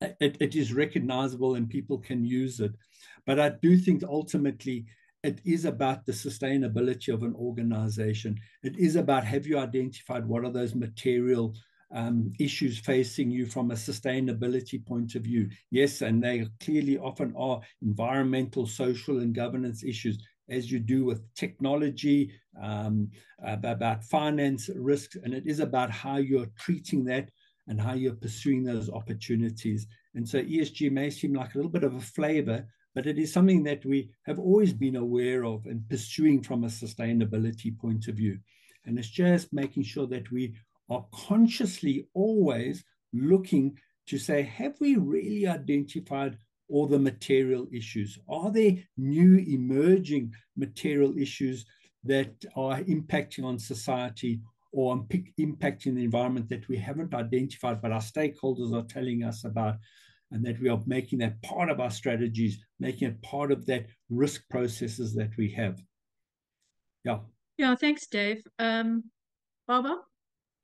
it, it is recognizable and people can use it. But I do think ultimately it is about the sustainability of an organization. It is about have you identified what are those material um, issues facing you from a sustainability point of view? Yes, and they clearly often are environmental, social, and governance issues, as you do with technology, um, about finance risks, and it is about how you're treating that and how you're pursuing those opportunities. And so ESG may seem like a little bit of a flavor, but it is something that we have always been aware of and pursuing from a sustainability point of view. And it's just making sure that we are consciously always looking to say, have we really identified all the material issues? Are there new emerging material issues that are impacting on society or impacting the environment that we haven't identified, but our stakeholders are telling us about? and that we are making that part of our strategies, making it part of that risk processes that we have. Yeah. Yeah, thanks, Dave. Um, Baba?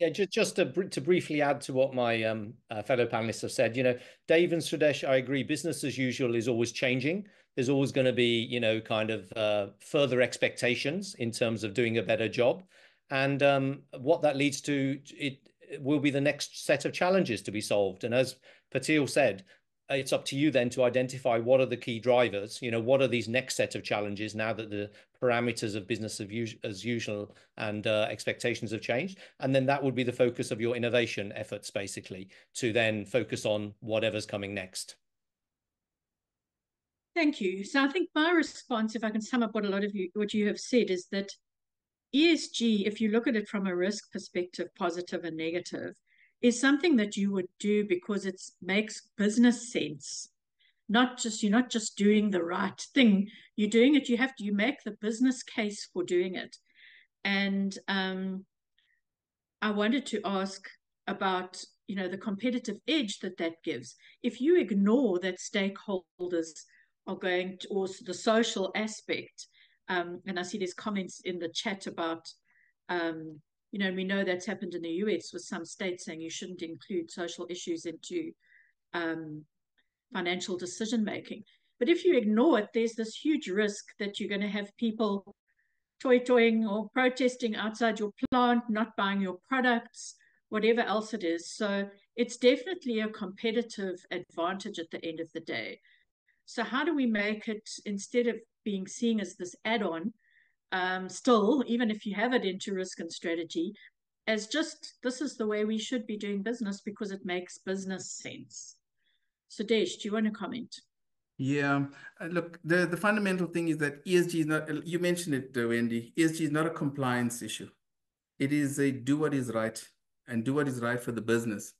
Yeah, just, just to, to briefly add to what my um, uh, fellow panelists have said, you know, Dave and Sudesh, I agree, business as usual is always changing. There's always going to be, you know, kind of uh, further expectations in terms of doing a better job. And um, what that leads to, it will be the next set of challenges to be solved. And as Patil said, it's up to you then to identify what are the key drivers. You know, what are these next set of challenges now that the parameters of business as usual and uh, expectations have changed, and then that would be the focus of your innovation efforts, basically, to then focus on whatever's coming next. Thank you. So I think my response, if I can sum up what a lot of you what you have said, is that ESG, if you look at it from a risk perspective, positive and negative, is something that you would do because it makes business sense. Not just you're not just doing the right thing, you're doing it. You have to you make the business case for doing it. And um, I wanted to ask about you know the competitive edge that that gives. If you ignore that stakeholders are going to also the social aspect, um, and I see these comments in the chat about um, you know, we know that's happened in the US with some states saying you shouldn't include social issues into um, financial decision making. But if you ignore it, there's this huge risk that you're going to have people toy toying or protesting outside your plant, not buying your products, whatever else it is. So it's definitely a competitive advantage at the end of the day. So, how do we make it instead of being seen as this add on? Um, still, even if you have it into risk and strategy, as just this is the way we should be doing business because it makes business sense. So, Desh, do you want to comment? Yeah, uh, look, the, the fundamental thing is that ESG is not, you mentioned it, uh, Wendy, ESG is not a compliance issue. It is a do what is right and do what is right for the business.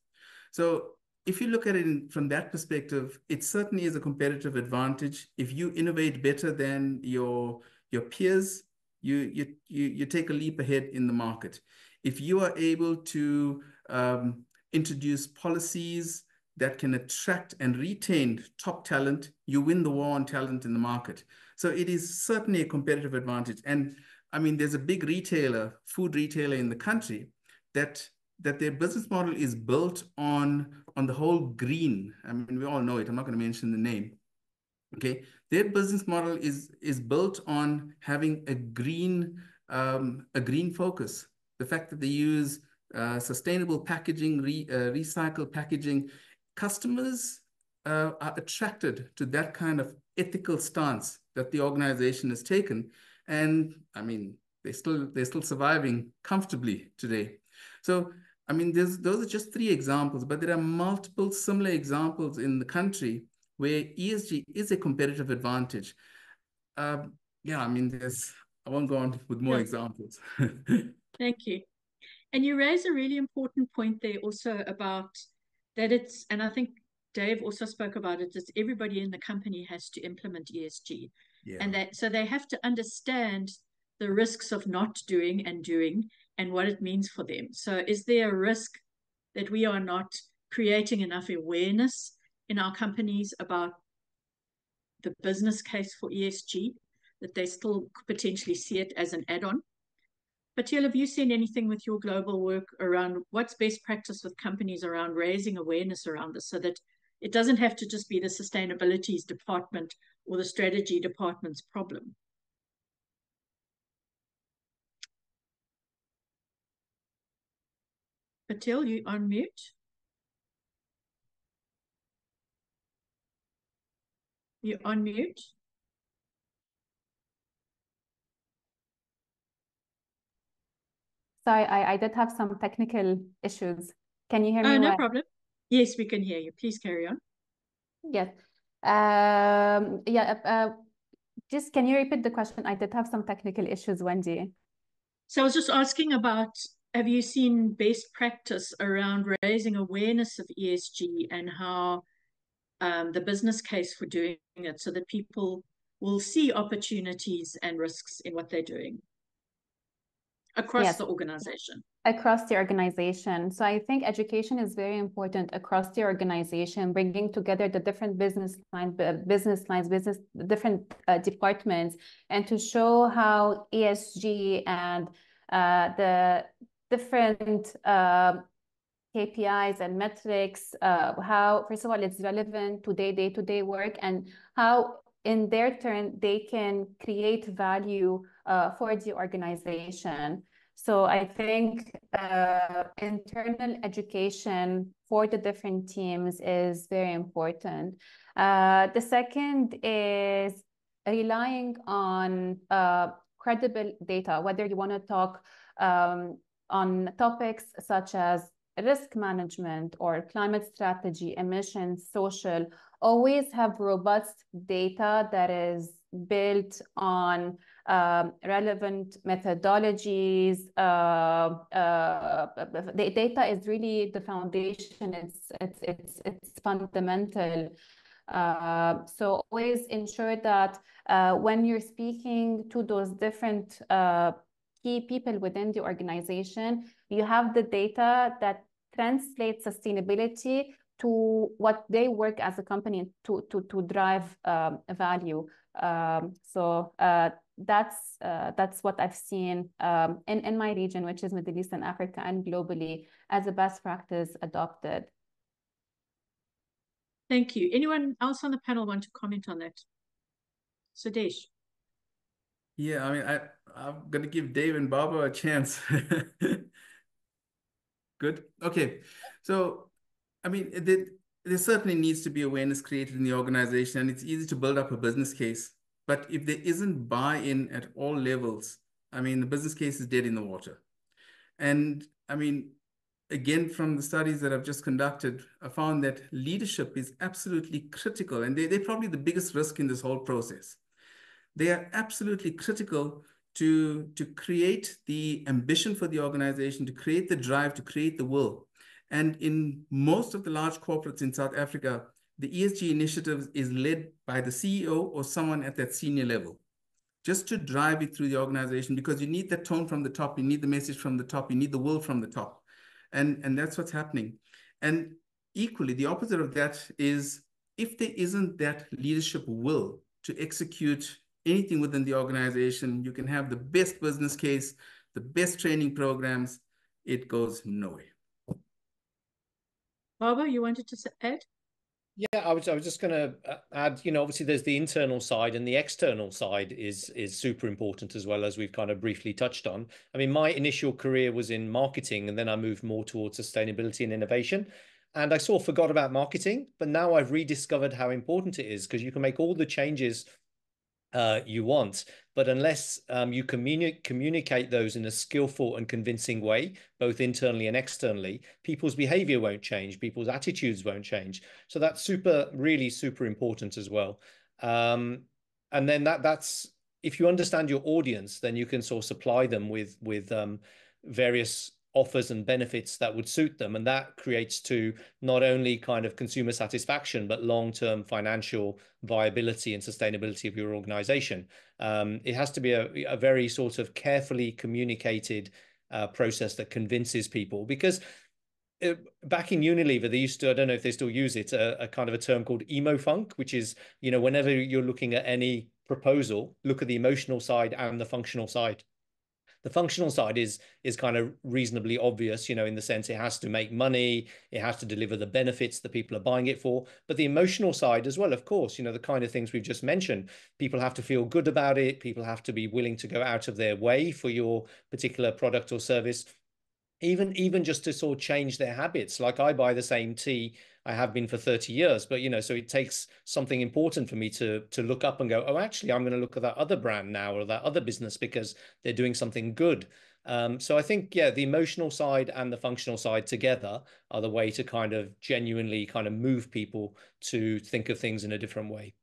So if you look at it in, from that perspective, it certainly is a competitive advantage. If you innovate better than your, your peers, you, you, you, you take a leap ahead in the market. If you are able to um, introduce policies that can attract and retain top talent, you win the war on talent in the market. So it is certainly a competitive advantage. And I mean, there's a big retailer, food retailer in the country that that their business model is built on on the whole green. I mean, we all know it. I'm not going to mention the name. Okay, their business model is is built on having a green um, a green focus. The fact that they use uh, sustainable packaging, re, uh, recycled packaging, customers uh, are attracted to that kind of ethical stance that the organization has taken. And I mean, they still they're still surviving comfortably today. So I mean, those are just three examples, but there are multiple similar examples in the country where ESG is a competitive advantage. Um, yeah, I mean, there's I won't go on with more yeah. examples. (laughs) Thank you. And you raise a really important point there also about that it's, and I think Dave also spoke about it, is everybody in the company has to implement ESG. Yeah. And that so they have to understand the risks of not doing and doing and what it means for them. So is there a risk that we are not creating enough awareness in our companies about the business case for ESG, that they still potentially see it as an add-on? Patil, have you seen anything with your global work around what's best practice with companies around raising awareness around this so that it doesn't have to just be the sustainabilities department or the strategy department's problem? Patil, you on mute? You on mute? Sorry, I, I did have some technical issues. Can you hear me? Oh, no well? problem. Yes, we can hear you. Please carry on. Yes. Um, yeah, uh, uh, just can you repeat the question? I did have some technical issues, Wendy. So I was just asking about, have you seen best practice around raising awareness of ESG and how um, the business case for doing it so that people will see opportunities and risks in what they're doing? across yes. the organization across the organization so i think education is very important across the organization bringing together the different business lines business lines business different uh, departments and to show how esg and uh, the different uh, KPIs and metrics, uh, how, first of all, it's relevant to their day-to-day work and how in their turn, they can create value uh, for the organization. So I think uh, internal education for the different teams is very important. Uh, the second is relying on uh, credible data, whether you want to talk um, on topics such as risk management or climate strategy, emissions, social, always have robust data that is built on um, relevant methodologies. Uh, uh, the data is really the foundation. It's it's it's it's fundamental. Uh, so always ensure that uh, when you're speaking to those different uh, key people within the organization, you have the data that translates sustainability to what they work as a company to to to drive um, value. Um, so uh, that's uh, that's what I've seen um, in in my region, which is Middle East and Africa, and globally as a best practice adopted. Thank you. Anyone else on the panel want to comment on that? Sudesh. Yeah, I mean, I, I'm going to give Dave and Baba a chance. (laughs) Good. Okay. So, I mean, there, there certainly needs to be awareness created in the organization, and it's easy to build up a business case. But if there isn't buy-in at all levels, I mean, the business case is dead in the water. And I mean, again, from the studies that I've just conducted, I found that leadership is absolutely critical, and they, they're probably the biggest risk in this whole process they are absolutely critical to, to create the ambition for the organization, to create the drive, to create the will. And in most of the large corporates in South Africa, the ESG initiative is led by the CEO or someone at that senior level, just to drive it through the organization because you need the tone from the top, you need the message from the top, you need the will from the top. And, and that's what's happening. And equally, the opposite of that is if there isn't that leadership will to execute anything within the organization, you can have the best business case, the best training programs, it goes nowhere. Barbara, you wanted to add? Yeah, I was I was just going to uh, add, you know, obviously there's the internal side and the external side is is super important as well as we've kind of briefly touched on. I mean, my initial career was in marketing and then I moved more towards sustainability and innovation. And I sort of forgot about marketing, but now I've rediscovered how important it is because you can make all the changes uh, you want. But unless um, you communi- communicate those in a skillful and convincing way, both internally and externally, people's behavior won't change, people's attitudes won't change. So that's super, really super important as well. Um, and then that that's if you understand your audience, then you can sort of supply them with with um, various offers and benefits that would suit them. And that creates to not only kind of consumer satisfaction but long-term financial viability and sustainability of your organization. Um, it has to be a, a, very sort of carefully communicated uh, process that convinces people. Because uh, back in Unilever, they used to, I don't know if they still use it, a, a kind of a term called emo funk, which is, you know, whenever you're looking at any proposal, look at the emotional side and the functional side the functional side is is kind of reasonably obvious you know in the sense it has to make money it has to deliver the benefits that people are buying it for. But the emotional side as well of course you know the kind of things we've just mentioned people have to feel good about it people have to be willing to go out of their way for your particular product or service even even just to sort of change their habits like i buy the same tea I have been for 30 years. But you know, so it takes something important for me to to look up and go, oh, actually, I'm going to look at that other brand now or that other business because they're doing something good. Um, so I think, yeah, the emotional side and the functional side together are the way to kind of genuinely kind of move people to think of things in a different way.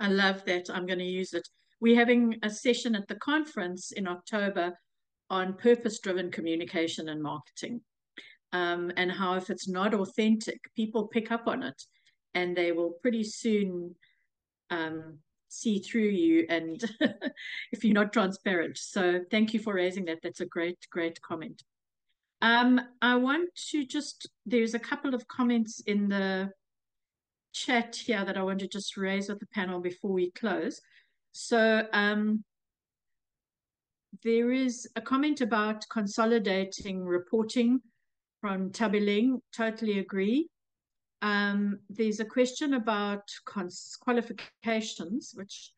I love that. I'm going to use it. We're having a session at the conference in October on purpose driven communication and marketing um, and how if it's not authentic, people pick up on it and they will pretty soon um, see through you and (laughs) if you're not transparent. So thank you for raising that. That's a great, great comment. Um, I want to just, there's a couple of comments in the chat here that I want to just raise with the panel before we close. So um, there is a comment about consolidating reporting from Tabiling, totally agree. Um, there's a question about qualifications, which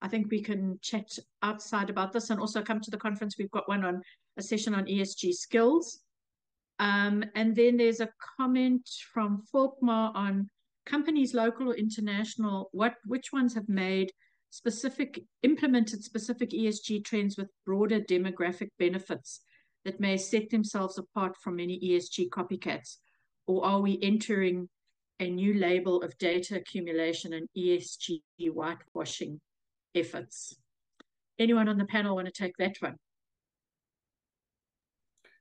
I think we can chat outside about this and also come to the conference. We've got one on a session on ESG skills. Um, and then there's a comment from Folkmar on companies, local or international, what which ones have made specific, implemented specific ESG trends with broader demographic benefits that may set themselves apart from many ESG copycats? Or are we entering a new label of data accumulation and ESG whitewashing efforts? Anyone on the panel want to take that one?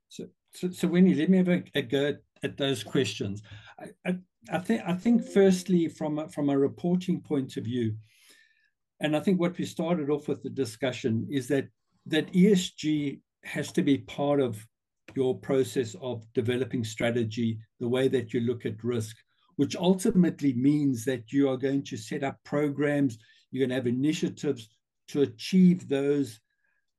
So, so, so Winnie, let me have a, a go at, at those questions. I, I, I, think, I think firstly, from a, from a reporting point of view, and I think what we started off with the discussion is that that ESG has to be part of your process of developing strategy, the way that you look at risk, which ultimately means that you are going to set up programs, you're going to have initiatives to achieve those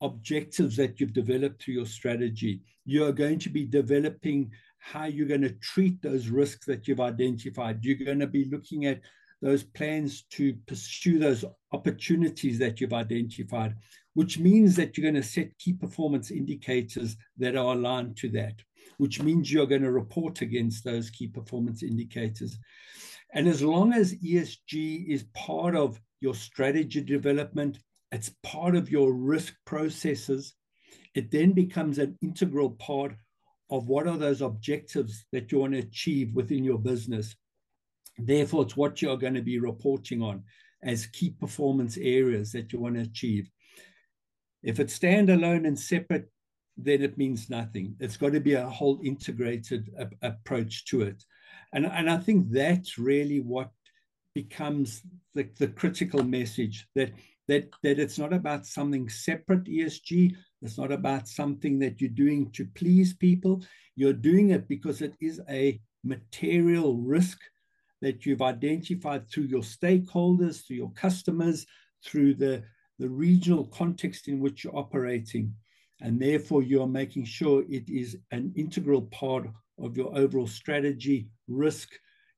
objectives that you've developed through your strategy. You are going to be developing how you're going to treat those risks that you've identified. You're going to be looking at those plans to pursue those opportunities that you've identified which means that you're going to set key performance indicators that are aligned to that, which means you're going to report against those key performance indicators. And as long as ESG is part of your strategy development, it's part of your risk processes, it then becomes an integral part of what are those objectives that you want to achieve within your business. Therefore, it's what you're going to be reporting on as key performance areas that you want to achieve. If it's standalone and separate, then it means nothing. It's got to be a whole integrated approach to it. And, and I think that's really what becomes the, the critical message that, that, that it's not about something separate ESG. It's not about something that you're doing to please people. You're doing it because it is a material risk that you've identified through your stakeholders, through your customers, through the, the regional context in which you're operating. And therefore, you are making sure it is an integral part of your overall strategy, risk,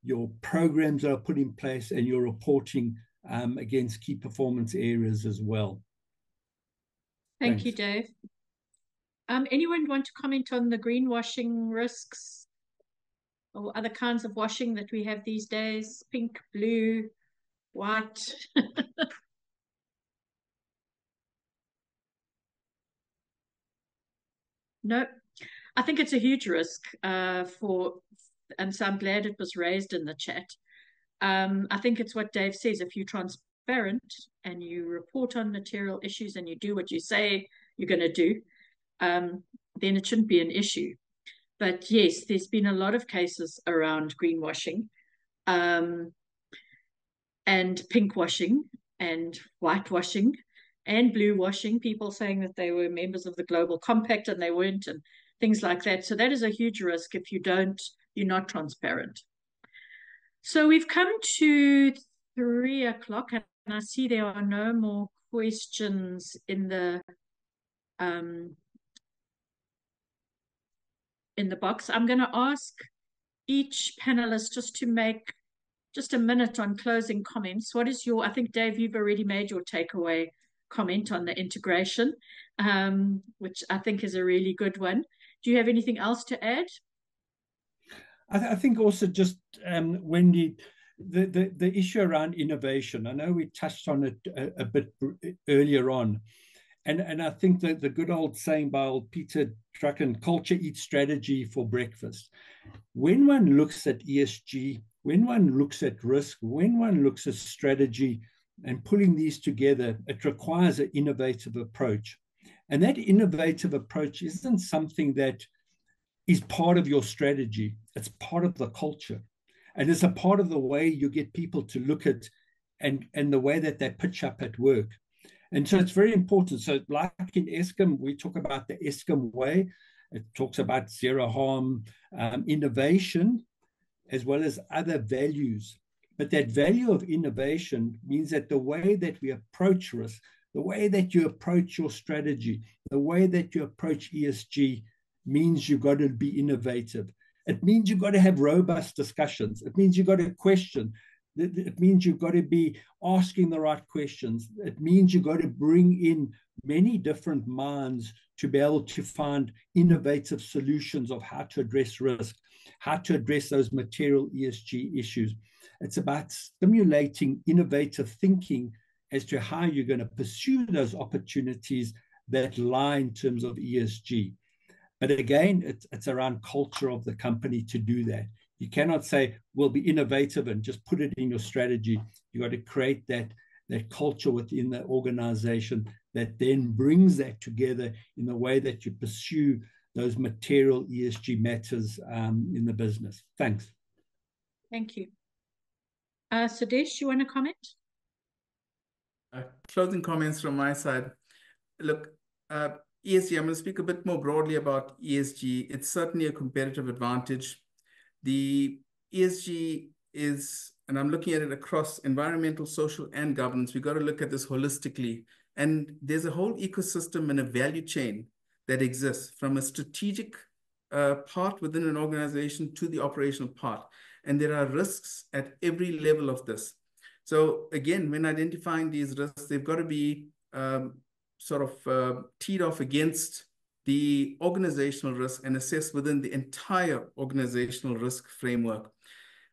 your programs that are put in place, and your reporting um, against key performance areas as well. Thank Thanks. you, Dave. Um, anyone want to comment on the greenwashing risks or other kinds of washing that we have these days? Pink, blue, white. (laughs) no, I think it's a huge risk uh, for, and so I'm glad it was raised in the chat. Um, I think it's what Dave says. If you're transparent and you report on material issues and you do what you say you're going to do, um, then it shouldn't be an issue. But yes, there's been a lot of cases around greenwashing um, and pinkwashing and whitewashing and blue washing, people saying that they were members of the Global Compact and they weren't, and things like that. So that is a huge risk if you don't, you're not transparent. So we've come to three o'clock, and I see there are no more questions in the um, in the box. I'm going to ask each panelist just to make just a minute on closing comments. What is your, I think, Dave, you've already made your takeaway comment on the integration, um, which I think is a really good one. Do you have anything else to add? I, th I think also just, um, Wendy, the, the, the issue around innovation, I know we touched on it a, a bit earlier on, and, and I think that the good old saying by old Peter Drucker, culture eats strategy for breakfast. When one looks at ESG, when one looks at risk, when one looks at strategy and pulling these together, it requires an innovative approach. And that innovative approach isn't something that is part of your strategy, it's part of the culture. And it's a part of the way you get people to look at and, and the way that they pitch up at work. And so it's very important. So, like in Eskom, we talk about the Eskom way. It talks about zero harm, um, innovation, as well as other values. But that value of innovation means that the way that we approach risk, the way that you approach your strategy, the way that you approach ESG means you've got to be innovative. It means you've got to have robust discussions. It means you've got to question. It means you've got to be asking the right questions. It means you've got to bring in many different minds to be able to find innovative solutions of how to address risk, how to address those material ESG issues. It's about stimulating innovative thinking as to how you're going to pursue those opportunities that lie in terms of ESG. But again, it's, it's around culture of the company to do that. You cannot say, we'll be innovative and just put it in your strategy. You got to create that, that culture within the organization that then brings that together in the way that you pursue those material ESG matters um, in the business. Thanks. Thank you. Uh, Sudesh, you want to comment? Uh, closing comments from my side. Look, uh, ESG, I'm going to speak a bit more broadly about ESG. It's certainly a competitive advantage the ESG is, and I'm looking at it across environmental, social, and governance. We've got to look at this holistically. And there's a whole ecosystem and a value chain that exists from a strategic uh, part within an organization to the operational part. And there are risks at every level of this. So again, when identifying these risks, they've got to be um, sort of uh, teed off against the organizational risk and assess within the entire organizational risk framework.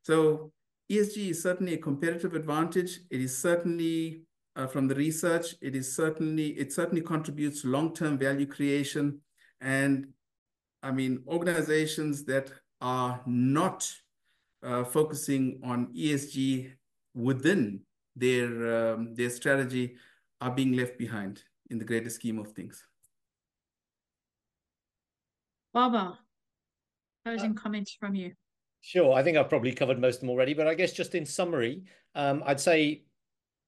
So ESG is certainly a competitive advantage. It is certainly uh, from the research, it is certainly, it certainly contributes to long-term value creation. And I mean, organizations that are not uh, focusing on ESG within their, um, their strategy are being left behind in the greater scheme of things. Baba, closing uh, comments from you. Sure. I think I've probably covered most of them already, but I guess just in summary, um, I'd say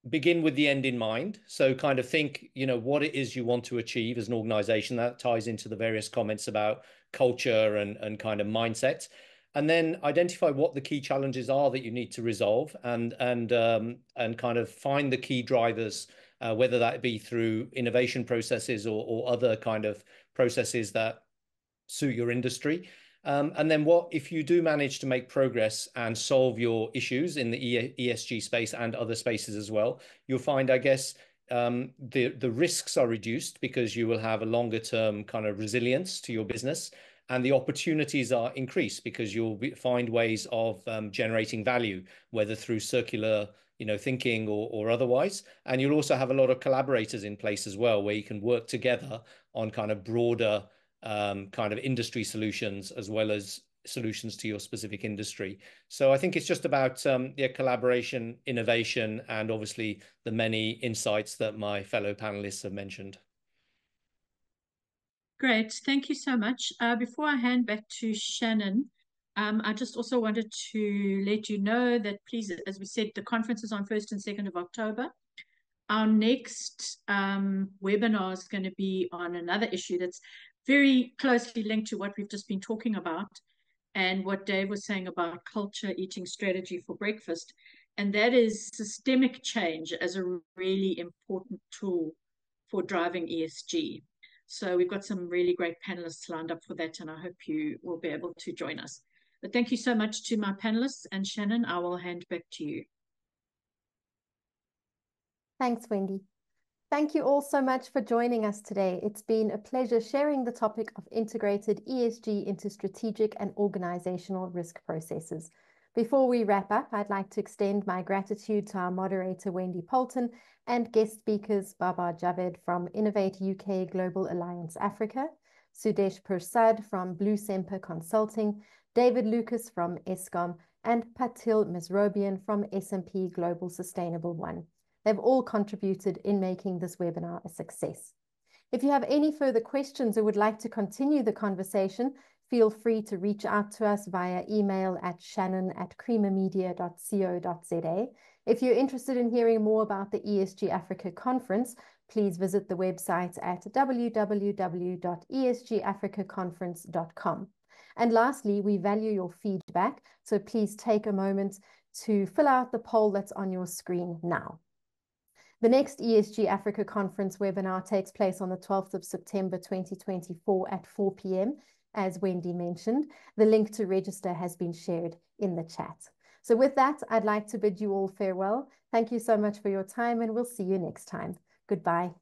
begin with the end in mind. So kind of think, you know, what it is you want to achieve as an organization. That ties into the various comments about culture and, and kind of mindset. and then identify what the key challenges are that you need to resolve and and um, and kind of find the key drivers uh, whether that be through innovation processes or, or other kind of processes that suit your industry um, and then what if you do manage to make progress and solve your issues in the ESG space and other spaces as well, you'll find, I guess, um, the the risks are reduced because you will have a longer term kind of resilience to your business and the opportunities are increased because you'll be, find ways of um, generating value, whether through circular, you know, thinking or, or otherwise. And you'll also have a lot of collaborators in place as well, where you can work together on kind of broader um, kind of industry solutions as well as solutions to your specific industry. So I think it's just about um, yeah, collaboration, innovation, and obviously the many insights that my fellow panelists have mentioned. Great. Thank you so much. Uh, before I hand back to Shannon, um, I just also wanted to let you know that please, as we said, the conference is on 1st and 2nd of October. Our next um, webinar is going to be on another issue that's very closely linked to what we've just been talking about and what Dave was saying about culture eating strategy for breakfast. And that is systemic change as a really important tool for driving ESG. So we've got some really great panelists lined up for that, and I hope you will be able to join us. But thank you so much to my panelists, and Shannon, I will hand back to you. Thanks, Wendy. Thank you all so much for joining us today. It's been a pleasure sharing the topic of integrated ESG into strategic and organizational risk processes. Before we wrap up, I'd like to extend my gratitude to our moderator, Wendy Poulton, and guest speakers, Baba Javed from Innovate UK Global Alliance Africa, Sudesh Persad from Blue Semper Consulting, David Lucas from Eskom, and Patil Mesrobian from S&P Global Sustainable One. They've all contributed in making this webinar a success. If you have any further questions or would like to continue the conversation, feel free to reach out to us via email at shannon at creamermedia.co.za. If you're interested in hearing more about the ESG Africa conference, please visit the website at www.esgafricaconference.com. And lastly, we value your feedback, so please take a moment to fill out the poll that's on your screen now. The next ESG Africa conference webinar takes place on the 12th of September 2024 at 4 p.m as Wendy mentioned. The link to register has been shared in the chat. So with that, I'd like to bid you all farewell. Thank you so much for your time and we'll see you next time. Goodbye.